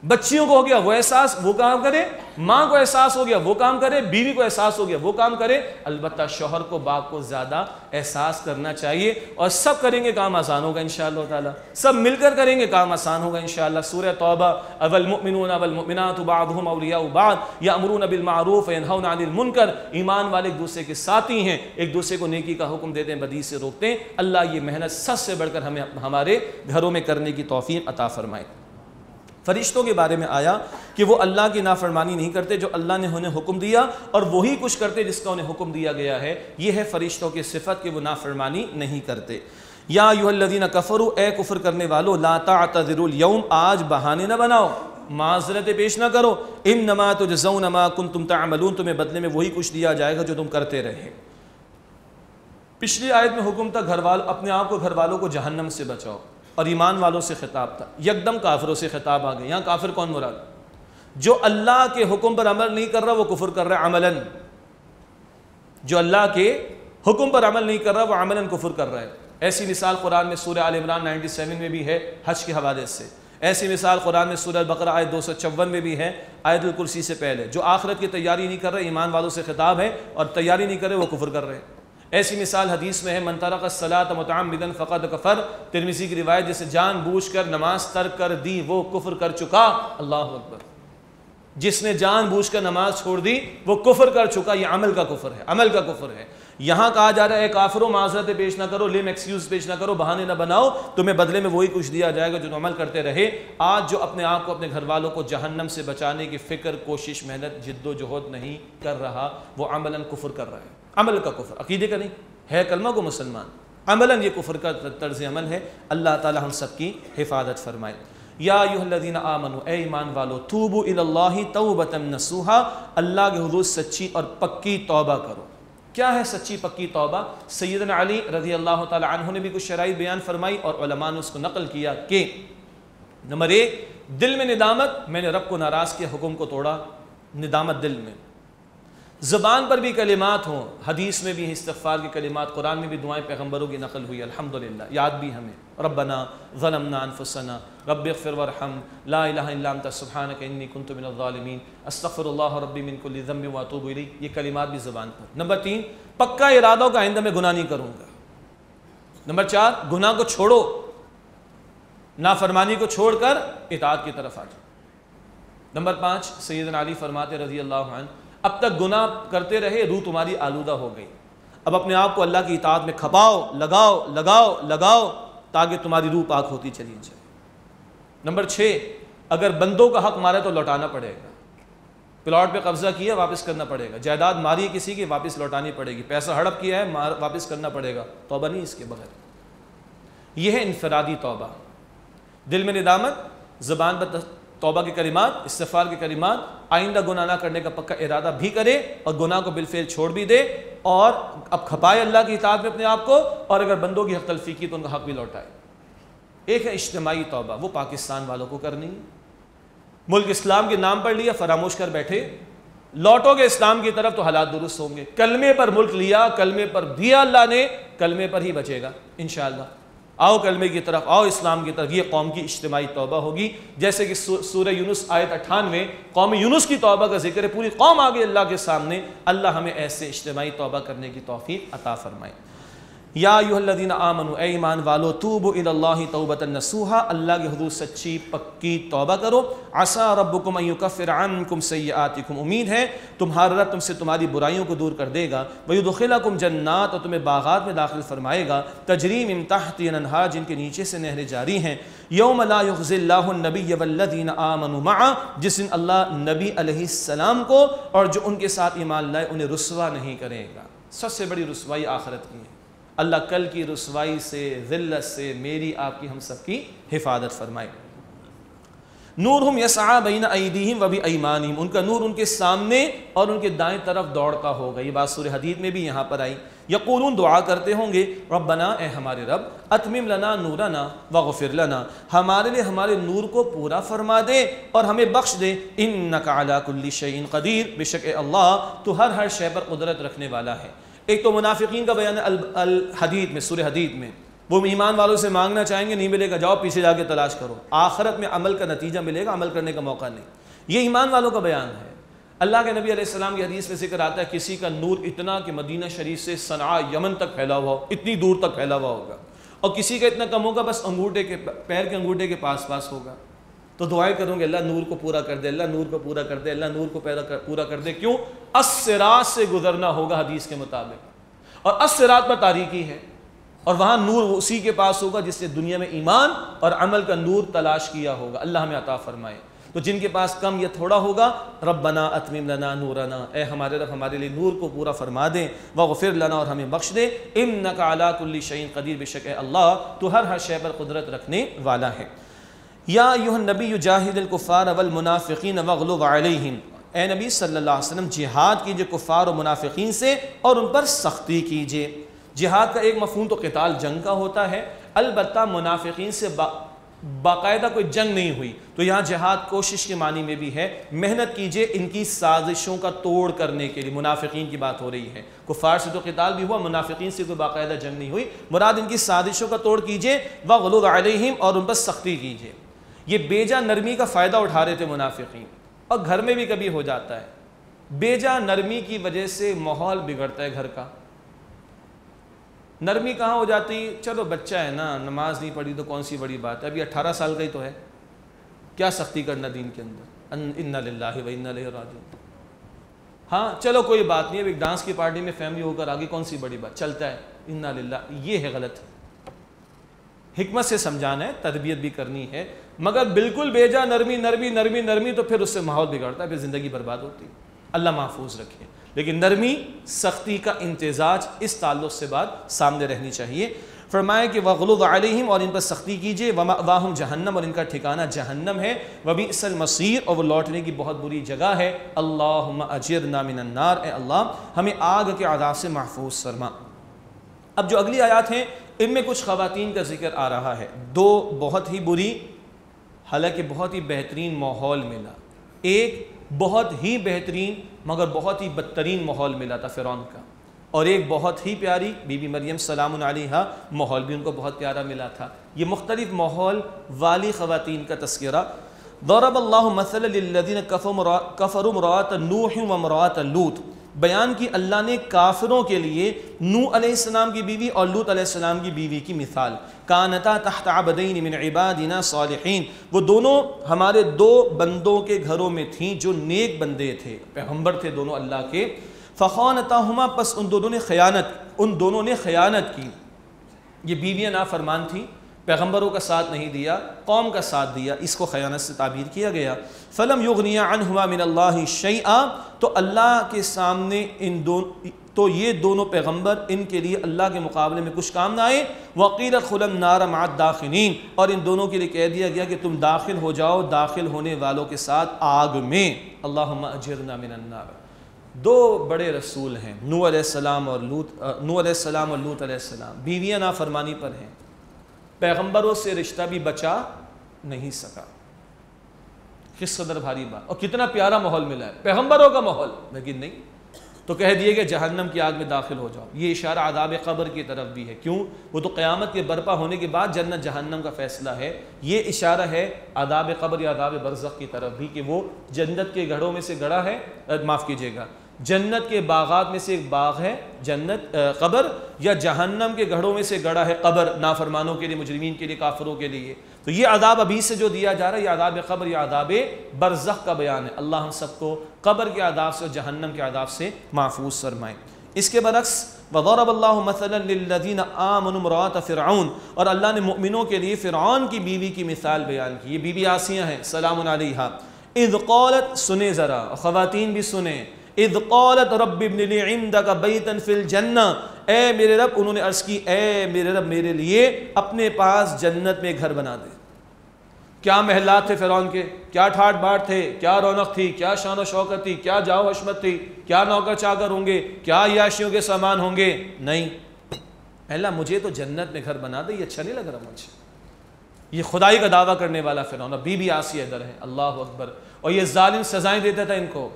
بچیوں کو ہو گیا وہ احساس، وہ کام کرے۔ ماں کو احساس ہو گیا، وہ کام کرے۔ بیوی کو احساس ہو گیا، وہ کام کرے۔ البتہ شوہر کو، باپ کو زیادہ احساس کرنا چاہیے اور سب کریں گے کام آسان ہوگا انشاءاللہ تعالی۔ سب مل کر کریں گے کام آسان ہوگا انشاءاللہ۔ سورہ توبہ، اول مؤمنون اول مؤمنات بعضهم اولیاء بعض۔ یامرون بالمعروف وینهون عن المنکر۔ ایمان والے ایک دوسرے کے ساتھی ہیں، ایک دوسرے کو نیکی کا حکم دیتے ہیں، بدی سے روکتے ہیں۔ اللہ یہ محنت سب سے بڑھ کر ہمیں، ہمارے گھروں میں کرنے کی توفیق عطا فرمائے۔ فرشتوں کے بارے میں آیا کہ وہ اللہ کی نافرمانی نہیں کرتے جو اللہ نے انہیں حکم دیا اور وہی کچھ کرتے جس کا انہیں حکم دیا گیا ہے۔ یہ ہے فرشتوں کی صفت کہ وہ نافرمانی نہیں کرتے۔ یا یو الذین کفرو اے کفر کرنے والو، لا تعتذروا اليوم، آج بہانے نہ بناؤ معذرت پیش نہ کرو۔ انما تجزون ما کنتم تعملون، تمہیں بدلے میں وہی کچھ دیا جائے گا جو تم کرتے رہے۔ پچھلی آیت میں حکم تھا، گھر والوں اپنے آپ کو، گھر والوں کو جہنم سے بچاؤ۔ اور ایمان والوں سے خطاب تھا۔ یکدم کافروں سے خطاب آ گئے۔ یہاں کافر کون مراد؟ جو اللہ کے حکم پر عمل نہیں کر رہا وہ کفر کر رہا ہے عملاً۔ جو اللہ کے حکم پر عمل نہیں کر رہا وہ عملاً کفر کر رہا ہے۔ ایسی مثال قرآن میں سورہ عال عمران نائنٹی سیون میں بھی ہے حج کے حوالے سے۔ ایسی مثال قرآن میں سورہ بقرہ آیت دو سو چون میں بھی ہے آیت الکرسی سے پہلے۔ جو آخرت کی تیاری نہیں کر رہے ایمان والوں سے خطاب ہے اور تیاری نہیں کر رہے وہ کفر کر رہے ہیں ایسی مثال حدیث میں ہے منطرق الصلاۃ متعمدن فقد کفر. ترمیسی کی روایت جسے جان بوجھ کر، نماز ترک کر دی، وہ کفر کر چکا۔ اللہ اکبر۔ جس نے جان بوجھ کر نماز چھوڑ دی، وہ کفر کر چکا۔ یہ عمل کا کفر ہے، عمل کا کفر ہے۔ یہاں کہا جا رہا ہے کافر و معذرت پیش نہ کرو لیم ایکسکیوز پیش نہ کرو، بہانے نہ بناؤ۔ تمہیں بدلے میں وہی کچھ دیا جائے گا جو عمل کرتے رہے۔ آج جو اپنے آپ کو، اپنے گھر والوں کو جہنم سے بچانے کی فکر، کوشش، محنت، جد و جہد نہیں کر رہا، وہ عملاً کفر کر رہا ہے۔ عمل کا کفر، عقیدے کا نہیں، ہے کلمہ کو مسلمان۔ عملاً یہ کفر کا طرز عمل ہے۔ اللہ تعالی ہم سب کی حفاظت فرمائے۔ یا ایوہ الذین آمنوا، اے ایمان والو توبو الاللہ توبتا نسوہا اللہ کے حضور سچی اور پکی توبہ کرو۔ کیا ہے سچی پکی توبہ؟ سیدنا علی رضی اللہ تعالی عنہ نے بھی کچھ شرائط بیان فرمائی اور علماء نے اس کو نقل کیا کہ نمبر ایک، دل میں ندامت، میں نے رب کو ناراض کیا، حکم کو توڑا۔ ندامت دل میں۔ زبان پر بھی کلمات ہوں، حدیث میں بھی استغفار کی کلمات، قرآن میں بھی دعائیں، پیغمبروں کی نقل ہوئی، الحمدللہ، یاد بھی ہمیں۔ ربنا ظلمنا انفسنا، رب اغفر ورحم لا الہ الا انت، سبحانک انی کنت من الظالمین استغفر اللہ ربی من کل ذنب واتوب الی یہ کلمات بھی زبان پر۔ نمبر تین، پکا ارادوں کا آئندہ میں گناہ نہیں کروں گا۔ نمبر چار، گناہ کو چھوڑو۔ نافرمانی کو چھوڑ کر اطاعت کی طرف آ جاؤ نمبر پانچ، سیدنا علی فرماتے رضی اللہ عنہ اب تک گناہ کرتے رہے، روح تمہاری آلودہ ہو گئی۔ اب اپنے آپ کو اللہ کی اطاعت میں کھپاؤ، لگاؤ لگاؤ لگاؤ، تاکہ تمہاری روح پاک ہوتی چلی جائے۔ نمبر چھ، اگر بندوں کا حق مارے تو لوٹانا پڑے گا۔ پلاٹ پہ قبضہ کیا، واپس کرنا پڑے گا۔ جائیداد ماری کسی کی، واپس لوٹانی پڑے گی۔ پیسہ ہڑپ کیا ہے واپس کرنا پڑے گا۔ توبہ نہیں اس کے بغیر۔ یہ ہے انفرادی توبہ۔ دل میں ندامت، زبان پر توبہ کے کلمات استفار کے کلمات، آئندہ گناہ نہ کرنے کا پکا ارادہ بھی کرے اور گناہ کو بالفعل چھوڑ بھی دے اور اب کھپائے اللہ کی اطاعت میں اپنے آپ کو اور اگر بندوں کی حق تلفی کی تو ان کا حق بھی لوٹائے۔ ایک ہے اجتماعی توبہ، وہ پاکستان والوں کو کرنی۔ ملک اسلام کے نام پر لیا، فراموش کر بیٹھے۔ لوٹو گے اسلام کی طرف تو حالات درست ہوں گے۔ کلمے پر ملک لیا، کلمے پر دیا اللہ نے، کلمے پر ہی بچے گا، انشاءاللہ۔ آؤ کلمے کی طرف، آؤ اسلام کی طرف، یہ قوم کی اجتماعی توبہ ہوگی۔ جیسے کہ سورہ یونس آیت اٹھانوے، قوم یونس کی توبہ کا ذکر ہے، پوری قوم آگے اللہ کے سامنے، اللہ ہمیں ایسے اجتماعی توبہ کرنے کی توفیق عطا فرمائے۔ یا ایوہ الذین آمنوا، اے ایمان والو توبو الاللہ توبتا نسوہا اللہ کے حضور سچی پکی توبہ کرو۔ عسا ربکم ان یکفر عنکم سیئاتکم۔ امید ہے تمہارا رب تم سے تمہاری برائیوں کو دور کر دے گا۔ ویدخلکم جنات، اور تمہیں باغات میں داخل فرمائے گا۔ تجریم امتحتی انہا جن کے نیچے سے نہریں جاری ہیں۔ یوم لا یخزی اللہ النبی والذین آمنوا معا جس دن اللہ نبی علیہ السلام کو اور جو ان کے ساتھ ایمان لائے، انہیں رسوا نہیں کرے گا۔ سب سے بڑی رسوائی آخرت کی ہے۔ اللہ کل کی رسوائی سے، ذلت سے میری آپ کی ہم سب کی حفاظت فرمائے۔ نورہم یسعا بین ایدیہم و بی ایمانہم ان کا نور ان کے سامنے اور ان کے دائیں طرف دوڑتا ہوگا۔ یہ بات سورہ حدید میں بھی یہاں پر آئی۔ یقولون دعا کرتے ہوں گے، ربنا اے ہمارے رب، اتمم لنا نورنا وغفر لنا۔ ہمارے لیے ہمارے نور کو پورا فرما دے اور ہمیں بخش دے۔ انکا علا کل شیئن قدیر۔ بشک اللہ، تو ہر ہر شے پر قدرت رکھنے والا ہے۔ ایک تو منافقین کا بیان ہے الحدید میں، سورہ حدید میں۔ وہ ایمان والوں سے مانگنا چاہیں گے، نہیں ملے گا، جاؤ پیچھے جا کے تلاش کرو۔ آخرت میں عمل کا نتیجہ ملے گا، عمل کرنے کا موقع نہیں۔ یہ ایمان والوں کا بیان ہے۔ اللہ کے نبی علیہ السلام کی حدیث میں ذکر آتا ہے، کسی کا نور اتنا کہ مدینہ شریف سے صنعا یمن تک پھیلا ہوا ہو، اتنی دور تک پھیلا ہوا ہوگا۔ اور کسی کا اتنا کم ہوگا، بس انگوٹھے کے، پیر کے انگوٹھے کے پاس پاس ہوگا۔ تو دعائیں کروں گے، اللہ نور کو پورا کر دے، اللہ نور کو پورا کر دے، اللہ نور کو پورا کر دے۔ کیوں؟ اسرات سے گزرنا ہوگا حدیث کے مطابق۔ اور اسرات پر تاریکی ہے۔ اور وہاں نور اسی کے پاس ہوگا جس سے دنیا میں ایمان اور عمل کا نور تلاش کیا ہوگا۔ اللہ ہمیں عطا فرمائے۔ تو جن کے پاس کم یا تھوڑا ہوگا، ربنا اتمم لنا نورنا۔ اے ہمارے رب، ہمارے لیے نور کو پورا فرما دیں وغفر لنا اور ہمیں بخش دے۔ انکا علا کل شعین قدیر۔ بشک اے اللہ، تو ہر ہر شے پر قدرت رکھنے والا ہے۔ یا ایوہ النبی جاہد الکفار والمنافقین وغلو علیہم۔ اے نبی صلی اللہ علیہ وسلم، جہاد کیجیے کفار و منافقین سے اور ان پر سختی کیجیے۔ جہاد کا ایک مفہوم تو قتال جنگ کا ہوتا ہے۔ البتہ منافقین سے با باقاعدہ کوئی جنگ نہیں ہوئی۔ تو یہاں جہاد کوشش کے معنی میں بھی ہے۔ محنت کیجیے ان کی سازشوں کا توڑ کرنے کے لیے۔ منافقین کی بات ہو رہی ہے۔ کفار سے تو قتال بھی ہوا، منافقین سے کوئی باقاعدہ جنگ نہیں ہوئی۔ مراد ان کی سازشوں کا توڑ کیجیے۔ وغلو علیہم اور ان پر سختی کیجیے۔ یہ بیجا نرمی کا فائدہ اٹھا رہے تھے منافقین۔ اور گھر میں بھی کبھی ہو جاتا ہے۔ بیجا نرمی کی وجہ سے ماحول بگڑتا ہے گھر کا۔ نرمی کہاں ہو جاتی؟ چلو بچہ ہے نا، نماز نہیں پڑھی تو کون سی بڑی بات ہے؟ ابھی اٹھارہ سال کا ہی تو ہے۔ کیا سختی کرنا دین کے اندر؟ ان اللہ و ان راجعون۔ ہاں چلو کوئی بات نہیں، اب ایک ڈانس کی پارٹی میں فیملی ہو کر آگے کون سی بڑی بات؟ چلتا ہے۔ ان للہ، یہ ہے غلط۔ حکمت سے سمجھانا ہے، تربیت بھی کرنی ہے۔ مگر بالکل بیجا نرمی نرمی نرمی نرمی، تو پھر اس سے ماحول بگڑتا ہے، پھر زندگی برباد ہوتی اللہ محفوظ رکھے۔ لیکن نرمی، سختی کا امتزاج اس تعلق سے بات سامنے رہنی چاہیے۔ فرمایا کہ وغلظ علیہم اور ان پر سختی کیجیے واہم جہنم اور ان کا ٹھکانہ جہنم ہے۔ وبئس المصیر اور وہ لوٹنے کی بہت بری جگہ ہے۔ اللہم اجرنا من النار۔ اے اللہ، ہمیں آگ کے عذاب سے محفوظ فرما۔ اب جو اگلی آیات ہیں، ان میں کچھ خواتین کا ذکر آ رہا ہے۔ دو بہت ہی بری حالانکہ بہت ہی بہترین ماحول ملا۔ ایک بہت ہی بہترین مگر بہت ہی بدترین ماحول ملا تھا فرعون کا۔ اور ایک بہت ہی پیاری بی بی مریم سلام علیہ ماحول بھی ان کو بہت پیارا ملا تھا۔ یہ مختلف ماحول والی خواتین کا تذکرہ۔ ضرب اللہ مثلا للذین کفروا مرات نوح و مرات لوت بیان کی اللہ نے کافروں کے لیے نو علیہ السلام کی بیوی اور لوت علیہ السلام کی بیوی کی مثال۔ کانتا تحت عبدین من عبادنا صالحین۔ وہ دونوں ہمارے دو بندوں کے گھروں میں تھیں جو نیک بندے تھے، پیغمبر تھے دونوں اللہ کے۔ فخانتاہما، پس ان دونوں نے خیانت، ان دونوں نے خیانت کی۔ یہ بیویاں نافرمان تھیں۔ پیغمبروں کا ساتھ نہیں دیا، قوم کا ساتھ دیا، اس کو خیانت سے تعبیر کیا گیا۔ فلم یغنیا عنہما من اللہ شیئا تو اللہ کے سامنے ان دون، تو یہ دونوں پیغمبر ان کے لیے اللہ کے مقابلے میں کچھ کام نہ آئے۔ وقیر خلم نار مات داخلین اور ان دونوں کے لیے کہہ دیا گیا کہ تم داخل ہو جاؤ، داخل ہونے والوں کے ساتھ آگ میں۔ اللہم اجرنا من النار۔ دو بڑے رسول ہیں نو علیہ السلام اور لوت نو علیہ السلام اور لوت علیہ السلام۔ بیویاں نافرمانی پر ہیں۔ پیغمبروں سے رشتہ بھی بچا نہیں سکا۔ کس قدر بھاری بات۔ اور کتنا پیارا ماحول ملا ہے۔ پیغمبروں کا ماحول۔ لیکن نہیں۔ تو کہہ دیے کہ جہنم کی آگ میں داخل ہو جاؤ۔ یہ اشارہ عذاب قبر کی طرف بھی ہے۔ کیوں؟ وہ تو قیامت کے برپا ہونے کے بعد جنت جہنم کا فیصلہ ہے۔ یہ اشارہ ہے عذاب قبر یا عذاب برزخ کی طرف بھی کہ وہ جنت کے گھڑوں میں سے گڑا ہے۔ معاف کیجیے گا۔ جنت کے باغات میں سے ایک باغ ہے، جنت قبر، یا جہنم کے گھڑوں میں سے گڑا ہے قبر، نافرمانوں کے لیے، مجرمین کے لیے، کافروں کے لیے۔ تو یہ عذاب ابھی سے جو دیا جا رہا ہے، یہ عذاب قبر یا عذاب برزخ کا بیان ہے۔ اللہ ہم سب کو قبر کے عذاب سے اور جہنم کے عذاب سے محفوظ فرمائے۔ اس کے برعکس، وضرب اللہ مثلا للذین آمنوا فرعون۔ اور اللہ نے مؤمنوں کے لیے فرعون کی بیوی کی مثال بیان کی۔ یہ بی بی آسیہ ہیں، سلام علیہا۔ اذ قالت سنے ذرا۔ خواتین بھی سنیں۔ اذ قالت رب ابن لی عندك بیتا فی الجنہ اے میرے رب، انہوں نے عرض کی، اے میرے رب، میرے لیے اپنے پاس جنت میں گھر بنا دے۔ کیا محلات تھے فیرون کے؟ کیا ٹھاٹ باٹ تھے؟ کیا رونق تھی؟ کیا شان و شوکت تھی؟ کیا جاؤ حشمت تھی؟ کیا نوکر چاکر ہوں گے؟ کیا یاشیوں کے سامان ہوں گے؟ نہیں۔ اللہ مجھے تو جنت میں گھر بنا دے، یہ اچھا نہیں لگ رہا مجھے۔ یہ خدائی کا دعویٰ کرنے والا فرعون بی بی آسی ادھر ہے۔ اللہ اکبر۔ اور یہ ظالم سزائیں دیتا تھا ان کو۔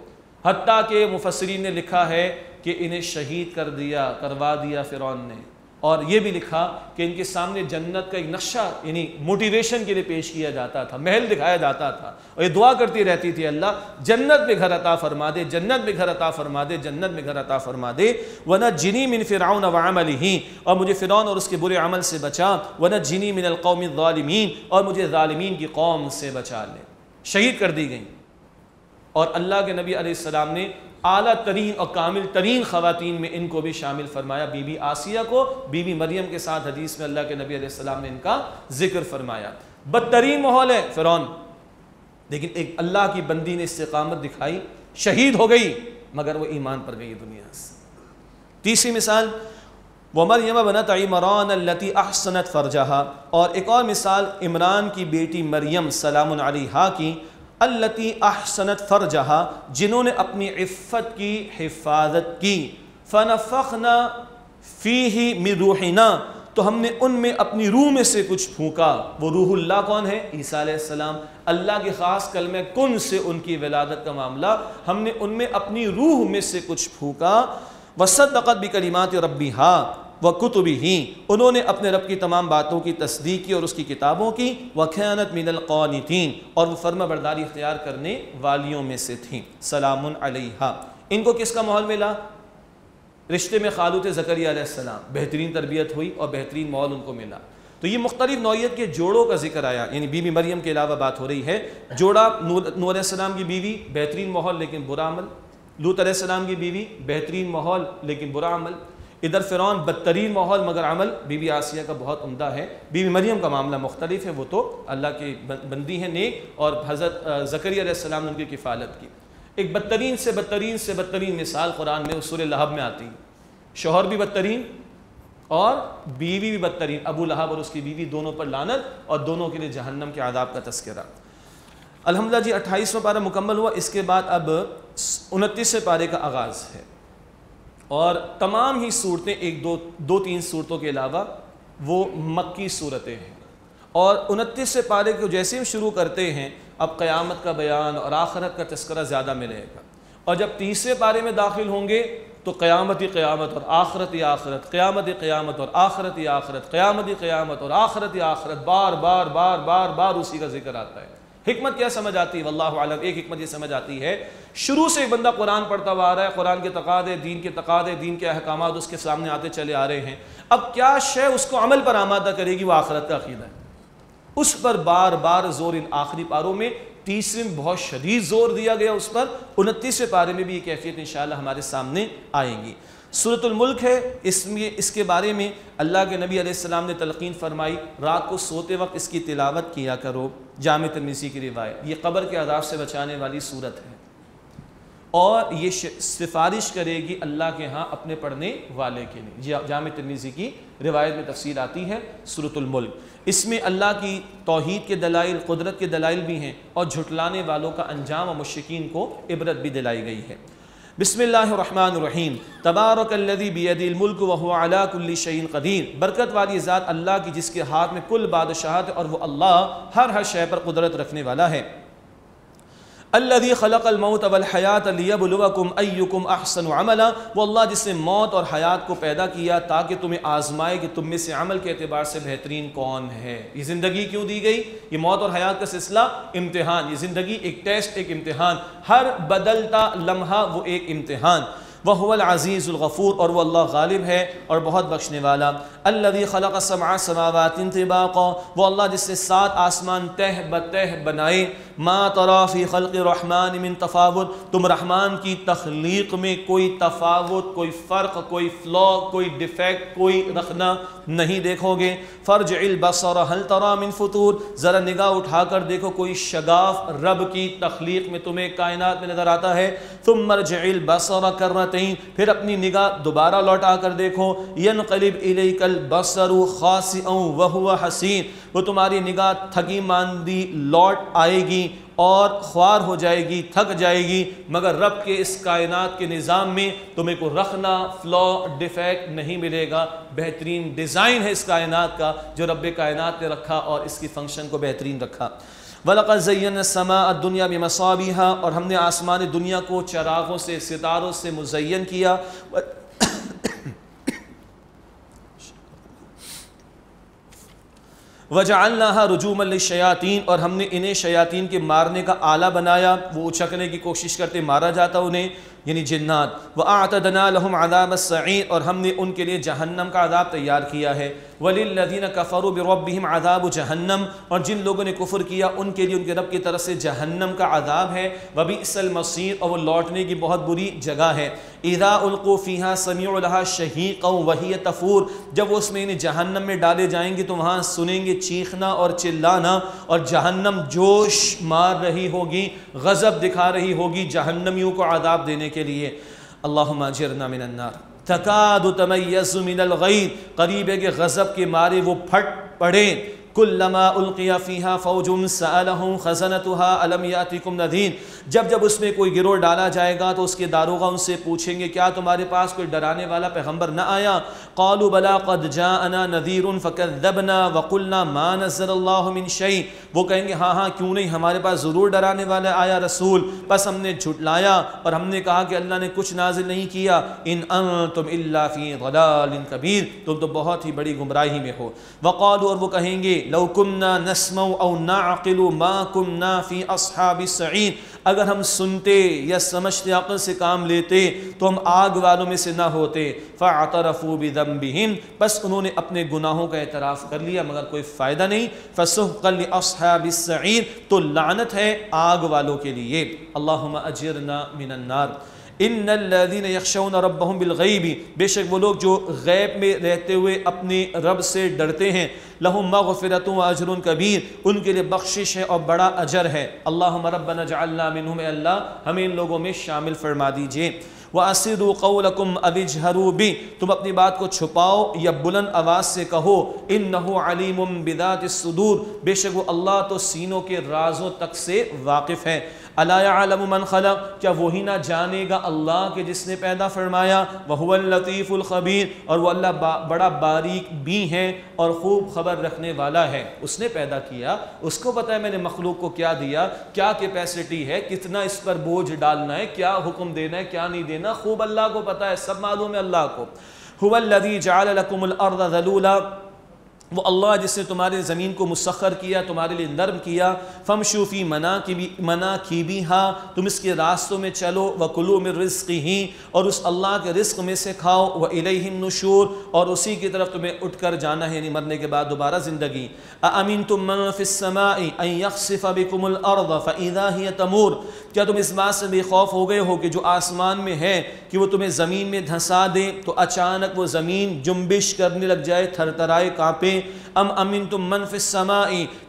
حتیٰ کہ مفسرین نے لکھا ہے کہ انہیں شہید کر دیا، کروا دیا فرعون نے۔ اور یہ بھی لکھا کہ ان کے سامنے جنت کا ایک نقشہ یعنی موٹیویشن کے لیے پیش کیا جاتا تھا، محل دکھایا جاتا تھا۔ اور یہ دعا کرتی رہتی تھی اللہ، جنت میں گھر عطا فرما دے، جنت میں گھر عطا فرما دے، جنت میں گھر عطا فرما دے۔ ورنہ جنی من فرعون وعملہ اور مجھے فرعون اور اس کے برے عمل سے بچا۔ ورنہ جنی من القوم الظالمین اور مجھے ظالمین کی قوم سے بچا لے۔ شہید کر دی گئیں۔ اور اللہ کے نبی علیہ السلام نے اعلیٰ ترین اور کامل ترین خواتین میں ان کو بھی شامل فرمایا، بی بی آسیہ کو، بی بی مریم کے ساتھ حدیث میں اللہ کے نبی علیہ السلام نے ان کا ذکر فرمایا۔ بدترین ماحول ہے فرعون۔ لیکن ایک اللہ کی بندی نے استقامت دکھائی، شہید ہو گئی، مگر وہ ایمان پر گئی دنیا سے۔ تیسری مثال وہ مریم بنت عمران التی احسنت فرجہا۔ اور ایک اور مثال، عمران کی بیٹی مریم سلام علیہ کی التی احسنت فرجہا جنہوں نے اپنی عفت کی حفاظت کی۔ فنفخنا فیہی من روحنا، تو ہم نے ان میں اپنی روح میں سے کچھ پھونکا۔ وہ روح اللہ کون ہے؟ عیسیٰ علیہ السلام۔ اللہ کے خاص کلمہ کن سے ان کی ولادت کا معاملہ؟ ہم نے ان میں اپنی روح میں سے کچھ پھونکا۔ وصدقت بکلمات ربیہا وہ کتبی ہی انہوں نے اپنے رب کی تمام باتوں کی تصدیق کی اور اس کی کتابوں کی وخیانت من القانتین، اور وہ فرما برداری اختیار کرنے والیوں میں سے تھیں۔ سلام علیہ ان کو کس کا ماحول ملا؟ رشتے میں خالوت زکریہ علیہ السلام۔ بہترین تربیت ہوئی اور بہترین ماحول ان کو ملا۔ تو یہ مختلف نوعیت کے جوڑوں کا ذکر آیا۔ یعنی بی بی مریم کے علاوہ بات ہو رہی ہے۔ جوڑا نور علیہ السلام کی بیوی، بہترین ماحول لیکن برا عمل۔ لوت علیہ السلام کی بیوی، بہترین ماحول لیکن برا عمل۔ ادھر فرعون بدترین ماحول مگر عمل بی بی آسیہ کا بہت عمدہ ہے۔ بی بی مریم کا معاملہ مختلف ہے، وہ تو اللہ کی بندی ہے، نیک، اور حضرت زکری علیہ السلام نے ان کی کفالت کی۔ ایک بدترین سے بدترین سے بدترین مثال قرآن میں سور لہب میں آتی شوہر بھی بدترین اور بیوی بھی بدترین۔ ابو لہب اور اس کی بیوی دونوں پر لانت اور دونوں کے لیے جہنم کے عذاب کا تذکرہ۔ الحمدللہ جی اٹھائیسواں پارہ مکمل ہوا۔ اس کے بعد اب انتیسویں پارے کا آغاز ہے۔ اور تمام ہی صورتیں ایک دو دو تین صورتوں کے علاوہ وہ مکی صورتیں ہیں۔ اور انتیس پارے کو جیسے ہم شروع کرتے ہیں، اب قیامت کا بیان اور آخرت کا تذکرہ زیادہ ملے گا۔ اور جب تیسرے پارے میں داخل ہوں گے، تو قیامت ہی قیامت اور آخرت ہی آخرت، قیامت ہی قیامت اور آخرت ہی آخرت، قیامت ہی قیامت اور آخرت ہی آخرت، بار بار بار بار بار اسی کا ذکر آتا ہے۔ حکمت کیا سمجھ آتی؟ ہے واللہ عالم، ایک حکمت یہ سمجھ آتی ہے، شروع سے ایک بندہ قرآن پڑھتا ہوا آ رہا ہے، قرآن کے تقاضے، دین کے تقاضے، دین کے احکامات اس کے سامنے آتے چلے آ رہے ہیں۔ اب کیا شے اس کو عمل پر آمادہ کرے گی؟ وہ آخرت کا عقیدہ ہے۔ اس پر بار بار زور ان آخری پاروں میں، تیسرے میں بہت شدید زور دیا گیا اس پر، انتیسویں پارے میں بھی یہ کیفیت انشاءاللہ ہمارے سامنے آئیں گی۔ صورت الملک ہے، اس میں، اس کے بارے میں اللہ کے نبی علیہ السلام نے تلقین فرمائی، رات کو سوتے وقت اس کی تلاوت کیا کرو۔ جامع ترمیسی کی روایت، یہ قبر کے عذاب سے بچانے والی صورت ہے۔ اور یہ سفارش کرے گی اللہ کے ہاں اپنے پڑھنے والے کے لیے۔ جامع ترمیزی کی روایت میں تفصیل آتی ہے صورت الملک۔ اس میں اللہ کی توحید کے دلائل، قدرت کے دلائل بھی ہیں اور جھٹلانے والوں کا انجام و مشکین کو عبرت بھی دلائی گئی ہے۔ بسم اللہ الرحمن الرحیم. تبارک الذی بید الملک وهو علی کل شیء قدیر. برکت والی ذات اللہ کی جس کے ہاتھ میں کل بادشاہت اور وہ اللہ ہر ہر شے پر قدرت رکھنے والا ہے. الذي خلق الموت والحیات لیبلوکم ایکم احسن عملا. وہ اللہ جس نے موت اور حیات کو پیدا کیا تاکہ تمہیں آزمائے کہ تم میں سے عمل کے اعتبار سے بہترین کون ہے. یہ زندگی کیوں دی گئی؟ یہ موت اور حیات کا سلسلہ امتحان. یہ زندگی ایک ٹیسٹ، ایک امتحان. ہر بدلتا لمحہ وہ ایک امتحان. وہ العزیز الغفور اور وہ اللہ غالب ہے اور بہت بخشنے والا۔ الذي خلق السمع سماوات انطباقا وہ اللہ جس سے سات آسمان تہ بتہ بنائے۔ ما ترا فی خلق الرحمن من تفاوت، تم رحمان کی تخلیق میں کوئی تفاوت، کوئی فرق، کوئی فلو کوئی ڈیفیکٹ کوئی رکھنا نہیں دیکھو گے۔ فرج البصر، هل ترى من فطور ذرا نگاہ اٹھا کر دیکھو کوئی شگاف رب کی تخلیق میں تمہیں کائنات میں نظر آتا ہے۔ ثم مرجع البصر کرتين پھر اپنی نگاہ دوبارہ لوٹا کر دیکھو ينقلب اليك البصر خاسئا وهو حسین۔ وہ تمہاری نگاہ تھکی ماندی لوٹ آئے گی اور خوار ہو جائے گی تھک جائے گی مگر رب کے اس کائنات کے نظام میں تمہیں کو رکھنا فلو ڈیفیکٹ نہیں ملے گا۔ بہترین ڈیزائن ہے اس کائنات کا جو رب کائنات نے رکھا اور اس کی فنکشن کو بہترین رکھا۔ وَلَقَدْ زَيَّنَ السَّمَاءَ الدُّنْيَا بِمَصَابِهَا اور ہم نے آسمان دنیا کو چراغوں سے، ستاروں سے مزین کیا۔ وجعلناها رجوما للشیاطین اور ہم نے انہیں شیاطین کے مارنے کا آلہ بنایا۔ وہ اچھکنے کی کوشش کرتے مارا جاتا انہیں۔ یعنی جنات، وَأَعْتَدْنَا لَهُمْ عَذَابَ السَّعِيرِ اور ہم نے ان کے لیے جہنم کا عذاب تیار کیا ہے۔ وَلِلَّذِينَ كَفَرُوا بِرَبِّهِمْ عَذَابُ جَهَنَّمْ اور جن لوگوں نے کفر کیا، ان کے لیے ان کے رب کی طرف سے جہنم کا عذاب ہے۔ وَبِئْسَ الْمَصِيرِ اور وہ لوٹنے کی بہت بری جگہ ہے۔ اِذَا أُلْقُوا فِيهَا سَمِعُوا لَهَا شَهِيقًا وَهِيَ تَفُورِ۔ جب وہ اس میں انہیں جہنم میں ڈالے جائیں گے تو وہاں سنیں گے چیخنا اور چلانا اور جہنم جوش مار رہی ہوگی، غضب دکھا رہی ہوگی جہنمیوں کو عذاب دینے کے لیے اللہم اجرنا من النار. تکاد تمیز من الغیر قریب ہے کہ غضب کے مارے وہ پھٹ پڑے کلما القیا فیہا فوج سألہم خزنتها علم یاتکم ندین جب جب اس میں کوئی گروہ ڈالا جائے گا تو اس کے داروغہ ان سے پوچھیں گے، کیا تمہارے پاس کوئی ڈرانے والا پیغمبر نہ آیا؟ قالوا بلا قد جاءنا نذیر فکذبنا وقلنا ما نزل اللہ من شیء۔ وہ کہیں گے ہاں ہاں کیوں نہیں ہمارے پاس ضرور ڈرانے والا آیا رسول؟ بس ہم نے جھٹلایا اور ہم نے کہا کہ اللہ نے کچھ نازل نہیں کیا۔ ان انتم الا فی ضلال کبیر۔ تم تو بہت ہی بڑی گمراہی میں ہو۔ وقالوا اور وہ کہیں گے لو کننا نسمع او نعقل ما کننا فی اصحاب السعین اگر ہم سنتے یا سمجھتے، عقل سے کام لیتے، تو ہم آگ والوں میں سے نہ ہوتے۔ فاعترفوا بذنبہم، بس انہوں نے اپنے گناہوں کا اعتراف کر لیا، مگر کوئی فائدہ نہیں۔ فسحقا لاصحاب السعیر، تو لعنت ہے آگ والوں کے لیے۔ اللہم اجرنا من النار۔ ان الذين يخشون ربهم بالغیب بے شک وہ لوگ جو غیب میں رہتے ہوئے اپنے رب سے ڈرتے ہیں، لہم مغفرت و کبیر، ان کے لیے بخشش ہے اور بڑا اجر ہے۔ اللہم ربنا جعلنا منہم، اے اللہ، ہمیں ان لوگوں میں شامل فرما دیجیے۔ وَأَسِرُوا قَوْلَكُمْ أَوِجْهَرُوا بِي تم اپنی بات کو چھپاؤ یا بلند آواز سے کہو۔ اِنَّهُ عَلِيمٌ بِذَاتِ الصُّدُور۔ بے شک وہ اللہ تو سینوں کے رازوں تک سے واقف ہے۔ الا يعلم من خلق، کیا وہی نہ جانے گا اللہ کے جس نے پیدا فرمایا؟ وهو اللطیف الخبیر، اور وہ اللہ با، بڑا باریک بھی ہے اور خوب خبر رکھنے والا ہے۔ اس نے پیدا کیا، اس کو پتہ ہے میں نے مخلوق کو کیا دیا، کیا کیپیسٹی ہے، کتنا اس پر بوجھ ڈالنا ہے، کیا حکم دینا ہے، کیا نہیں دینا۔ خوب اللہ کو پتہ ہے، سب معلوم ہے اللہ کو۔ هو الذي جعل لكم الارض ذلولا وہ اللہ جس نے تمہارے زمین کو مسخر کیا، تمہارے لیے نرم کیا فم شوفی منا کی بھی منا کی بھی ہاں تم اس کے راستوں میں چلو و کلو میں رزق ہی اور اس اللہ کے رزق میں سے کھاؤ وہ الہ نشور، اور اسی کی طرف تمہیں اٹھ کر جانا ہے یعنی مرنے کے بعد دوبارہ زندگی۔ امین تم من فی السماء ان یخصف بکم الارض فاذا ہی تمور؟ کیا تم اس بات سے بے خوف ہو گئے ہو کہ جو آسمان میں ہے کہ وہ تمہیں زمین میں دھنسا دے؟ تو اچانک وہ زمین جنبش کرنے لگ جائے تھر تھرائے کانپے ام امن تم من فی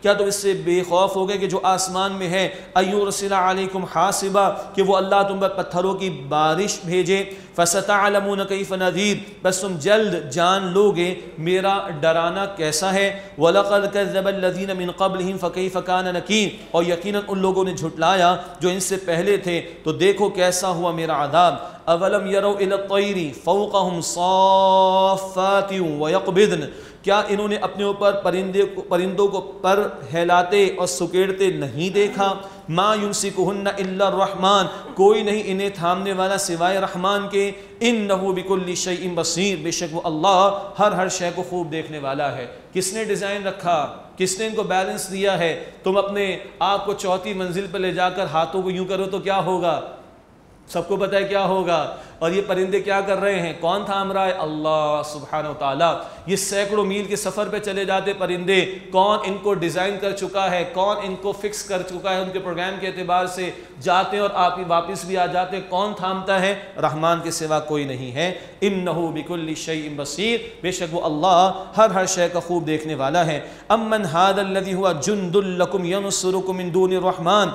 کیا تم اس سے بے خوف ہو گئے کہ جو آسمان میں ہے؟ ایورسل علیکم حاسبا، کہ وہ اللہ تم پر پتھروں کی بارش بھیجے۔ فستعلمون کیف نذیر، بس تم جلد جان لوگے میرا ڈرانا کیسا ہے؟ وَلَقَدْ كَذَّبَ الَّذِينَ مِن قَبْلِهِمْ فَكَيْفَ كَانَ نَكِيرٌ۔ اور یقیناً ان لوگوں نے جھٹلایا جو ان سے پہلے تھے۔ تو دیکھو کیسا ہوا میرا عذاب۔ اولم يروا الى الطير فوقهم صافات ويقبضن۔ کیا انہوں نے اپنے اوپر پرندے کو پرندوں کو پر ہلاتے اور سکیڑتے نہیں دیکھا؟ ما یمسکہن الا الرحمن۔ کوئی نہیں انہیں تھامنے والا سوائے رحمان کے۔ انہو بکل شیء بصیر بے شک وہ اللہ ہر ہر شے کو خوب دیکھنے والا ہے۔ کس نے ڈیزائن رکھا؟ کس نے ان کو بیلنس دیا ہے؟ تم اپنے آپ کو چوتھی منزل پر لے جا کر ہاتھوں کو یوں کرو تو کیا ہوگا؟ سب کو پتہ ہے کیا ہوگا؟ اور یہ پرندے کیا کر رہے ہیں؟ کون تھام رہا ہے اللہ سبحانہ و تعالیٰ۔ یہ سینکڑوں میل کے سفر پہ چلے جاتے پرندے۔ کون ان کو ڈیزائن کر چکا ہے؟ کون ان کو فکس کر چکا ہے ان کے پروگرام کے اعتبار سے؟ جاتے اور آپ ہی واپس بھی آ جاتے کون تھامتا ہے؟ رحمان کے سوا کوئی نہیں ہے۔ انہو بکل شیء بصیر۔ بے شک وہ اللہ ہر ہر شے کا خوب دیکھنے والا ہے۔ امن هذا الذي هو جند لكم ينصركم من دون الرحمن۔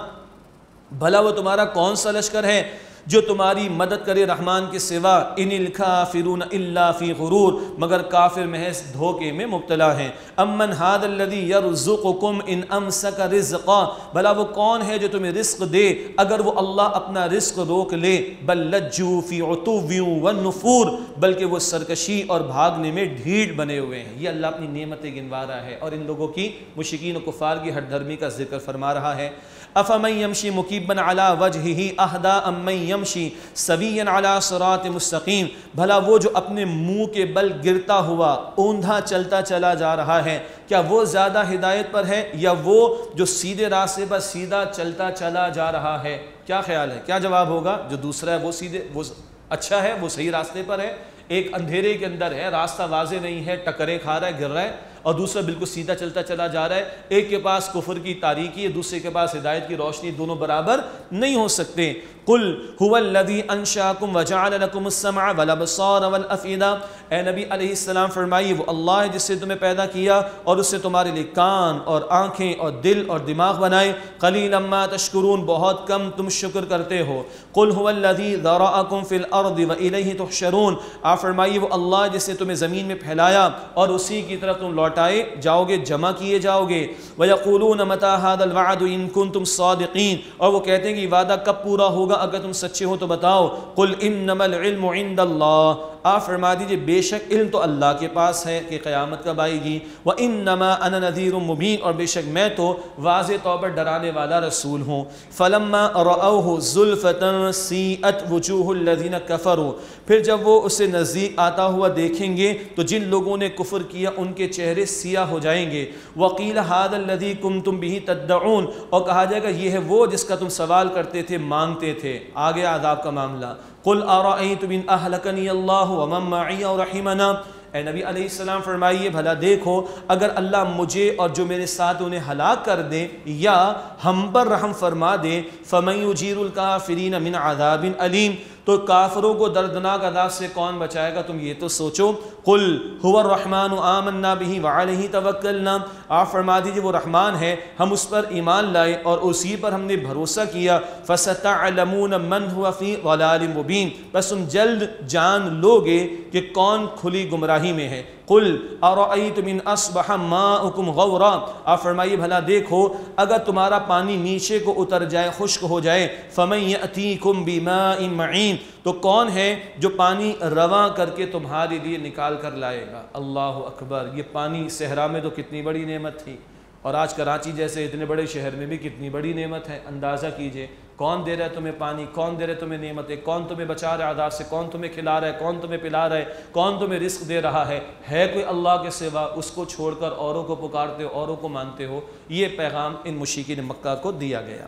بھلا وہ تمہارا کون سا لشکر ہے؟ جو تمہاری مدد کرے رحمان کے سوا ان الکافرون الا فی غرور، مگر کافر محض دھوکے میں مبتلا ہیں۔ امن هذا الذي يرزقكم ان امسك رزقا، بھلا وہ کون ہے جو تمہیں رزق دے؟ اگر وہ اللہ اپنا رزق روک لے، بل لجوا فی عتو والنفور بلکہ وہ سرکشی اور بھاگنے میں ڈھیٹ بنے ہوئے ہیں۔ یہ اللہ اپنی نعمتیں گنوا رہا ہے اور ان لوگوں کی مشکین و کفار کی ہر دھرمی کا ذکر فرما رہا ہے۔ افمن یمشی مکیبا علی وجہہ اہدا امن یمشی سویا علی صراط مستقیم، بھلا وہ جو اپنے منہ کے بل گرتا ہوا، اوندھا چلتا چلا جا رہا ہے، کیا وہ زیادہ ہدایت پر ہے یا وہ جو سیدھے راستے پر سیدھا چلتا چلا جا رہا ہے؟ کیا خیال ہے؟ کیا جواب ہوگا؟ جو دوسرا ہے وہ سیدھے، وہ اچھا ہے، وہ صحیح راستے پر ہے، ایک اندھیرے کے اندر ہے، راستہ واضح نہیں ہے ٹکرے کھا رہا ہے، گر رہا ہے اور دوسرا بالکل سیدھا چلتا چلا جا رہا ہے۔ ایک کے پاس کفر کی تاریکی ہے دوسرے کے پاس ہدایت کی روشنی، دونوں برابر نہیں ہو سکتے۔ قل هو الذي انشاكم وجعل لكم السمع والابصار والافئده اے نبی علیہ السلام فرمائیے وہ اللہ ہے جس نے تمہیں پیدا کیا اور اس نے تمہارے لیے کان اور آنکھیں اور دل اور دماغ بنائے. قلیلا ما تشکرون، بہت کم تم شکر کرتے ہو. قل هو الذي ذرأكم في الارض واليه تحشرون. آپ فرمائیے وہ اللہ جس نے تمہیں زمین میں پھیلایا اور اسی کی طرف تم لوٹائے جاؤ گے جمع کیے جاؤ گے وَيَقُولُونَ مَتَى هَذَا الْوَعْدُ إِن كُنتُمْ صَادِقِينَ. اور وہ کہتے ہیں کہ وعدہ کب پورا ہوگا؟ اگر تم سچے ہو تو بتاؤ، قُلْ إِنَّمَا الْعِلْمُ عِنْدَ اللَّهِ آپ فرما دیجیے، بے شک علم تو اللہ کے پاس ہے کہ قیامت کب آئے گی۔ وَإِنَّمَا أَنَا نَذِيرٌ مُبِينٌ۔ اور بے شک میں تو واضح طور پر ڈرانے والا رسول ہوں۔ فَلَمَّا رَأَوْهُ زُلْفَةً سِيئَتْ وُجُوهُ الَّذِينَ كَفَرُوا۔ پھر جب وہ اسے نزدیک آتا ہوا دیکھیں گے، تو جن لوگوں نے کفر کیا، ان کے چہرے سیاہ ہو جائیں گے۔ وکیل حاد الدی کم تم بھی تدعون۔ اور کہا جائے گا، یہ ہے وہ جس کا تم سوال کرتے تھے، مانگتے تھے۔ تھے، آگے عذاب کا معاملہ۔ قل ارائیتم ان اہلکنی اللہ ومن معی ورحمنا؟ اے نبی علیہ السلام فرمائیے، بھلا دیکھو، اگر اللہ مجھے اور جو میرے ساتھ انہیں ہلاک کر دیں یا ہم پر رحم فرما دیں فَمَن يُجِيرُ الْكَافِرِينَ مِنْ عَذَابٍ علیم تو کافروں کو دردناک عذاب سے کون بچائے گا؟ تم یہ تو سوچو۔ قل هو الرحمن، آمنا به وعلیہ توکلنا۔ آپ فرما دیجیے وہ رحمان ہے۔ ہم اس پر ایمان لائے اور اسی پر ہم نے بھروسہ کیا۔ فستعلمون من هو فی ضلال مبین۔ بس تم جلد جان لوگے کہ کون کھلی گمراہی میں ہے۔ قل ارائیت من اصبح ماؤکم غورا آپ فرمائیے، بھلا دیکھو، اگر تمہارا پانی نیچے کو اتر جائے، خشک ہو جائے، فمن یأتیکم بماء معین، تو کون ہے جو پانی رواں کر کے تمہارے لیے نکال کر لائے گا؟ اللہ اکبر، یہ پانی صحرا میں تو کتنی بڑی نعمت تھی، اور آج کراچی جیسے اتنے بڑے شہر میں بھی کتنی بڑی نعمت ہے، اندازہ کیجیے۔ کون دے رہا ہے تمہیں پانی؟ کون دے رہا ہے تمہیں نعمتیں؟ کون تمہیں بچا رہا ہے عذاب سے؟ کون تمہیں کھلا رہا ہے؟ کون تمہیں پلا رہا ہے؟ کون تمہیں رزق دے رہا ہے؟ ہے کوئی اللہ کے سوا اس کو چھوڑ کر اوروں کو پکارتے ہو، اوروں کو مانتے ہو؟ یہ پیغام ان مشیقین مکہ کو دیا گیا۔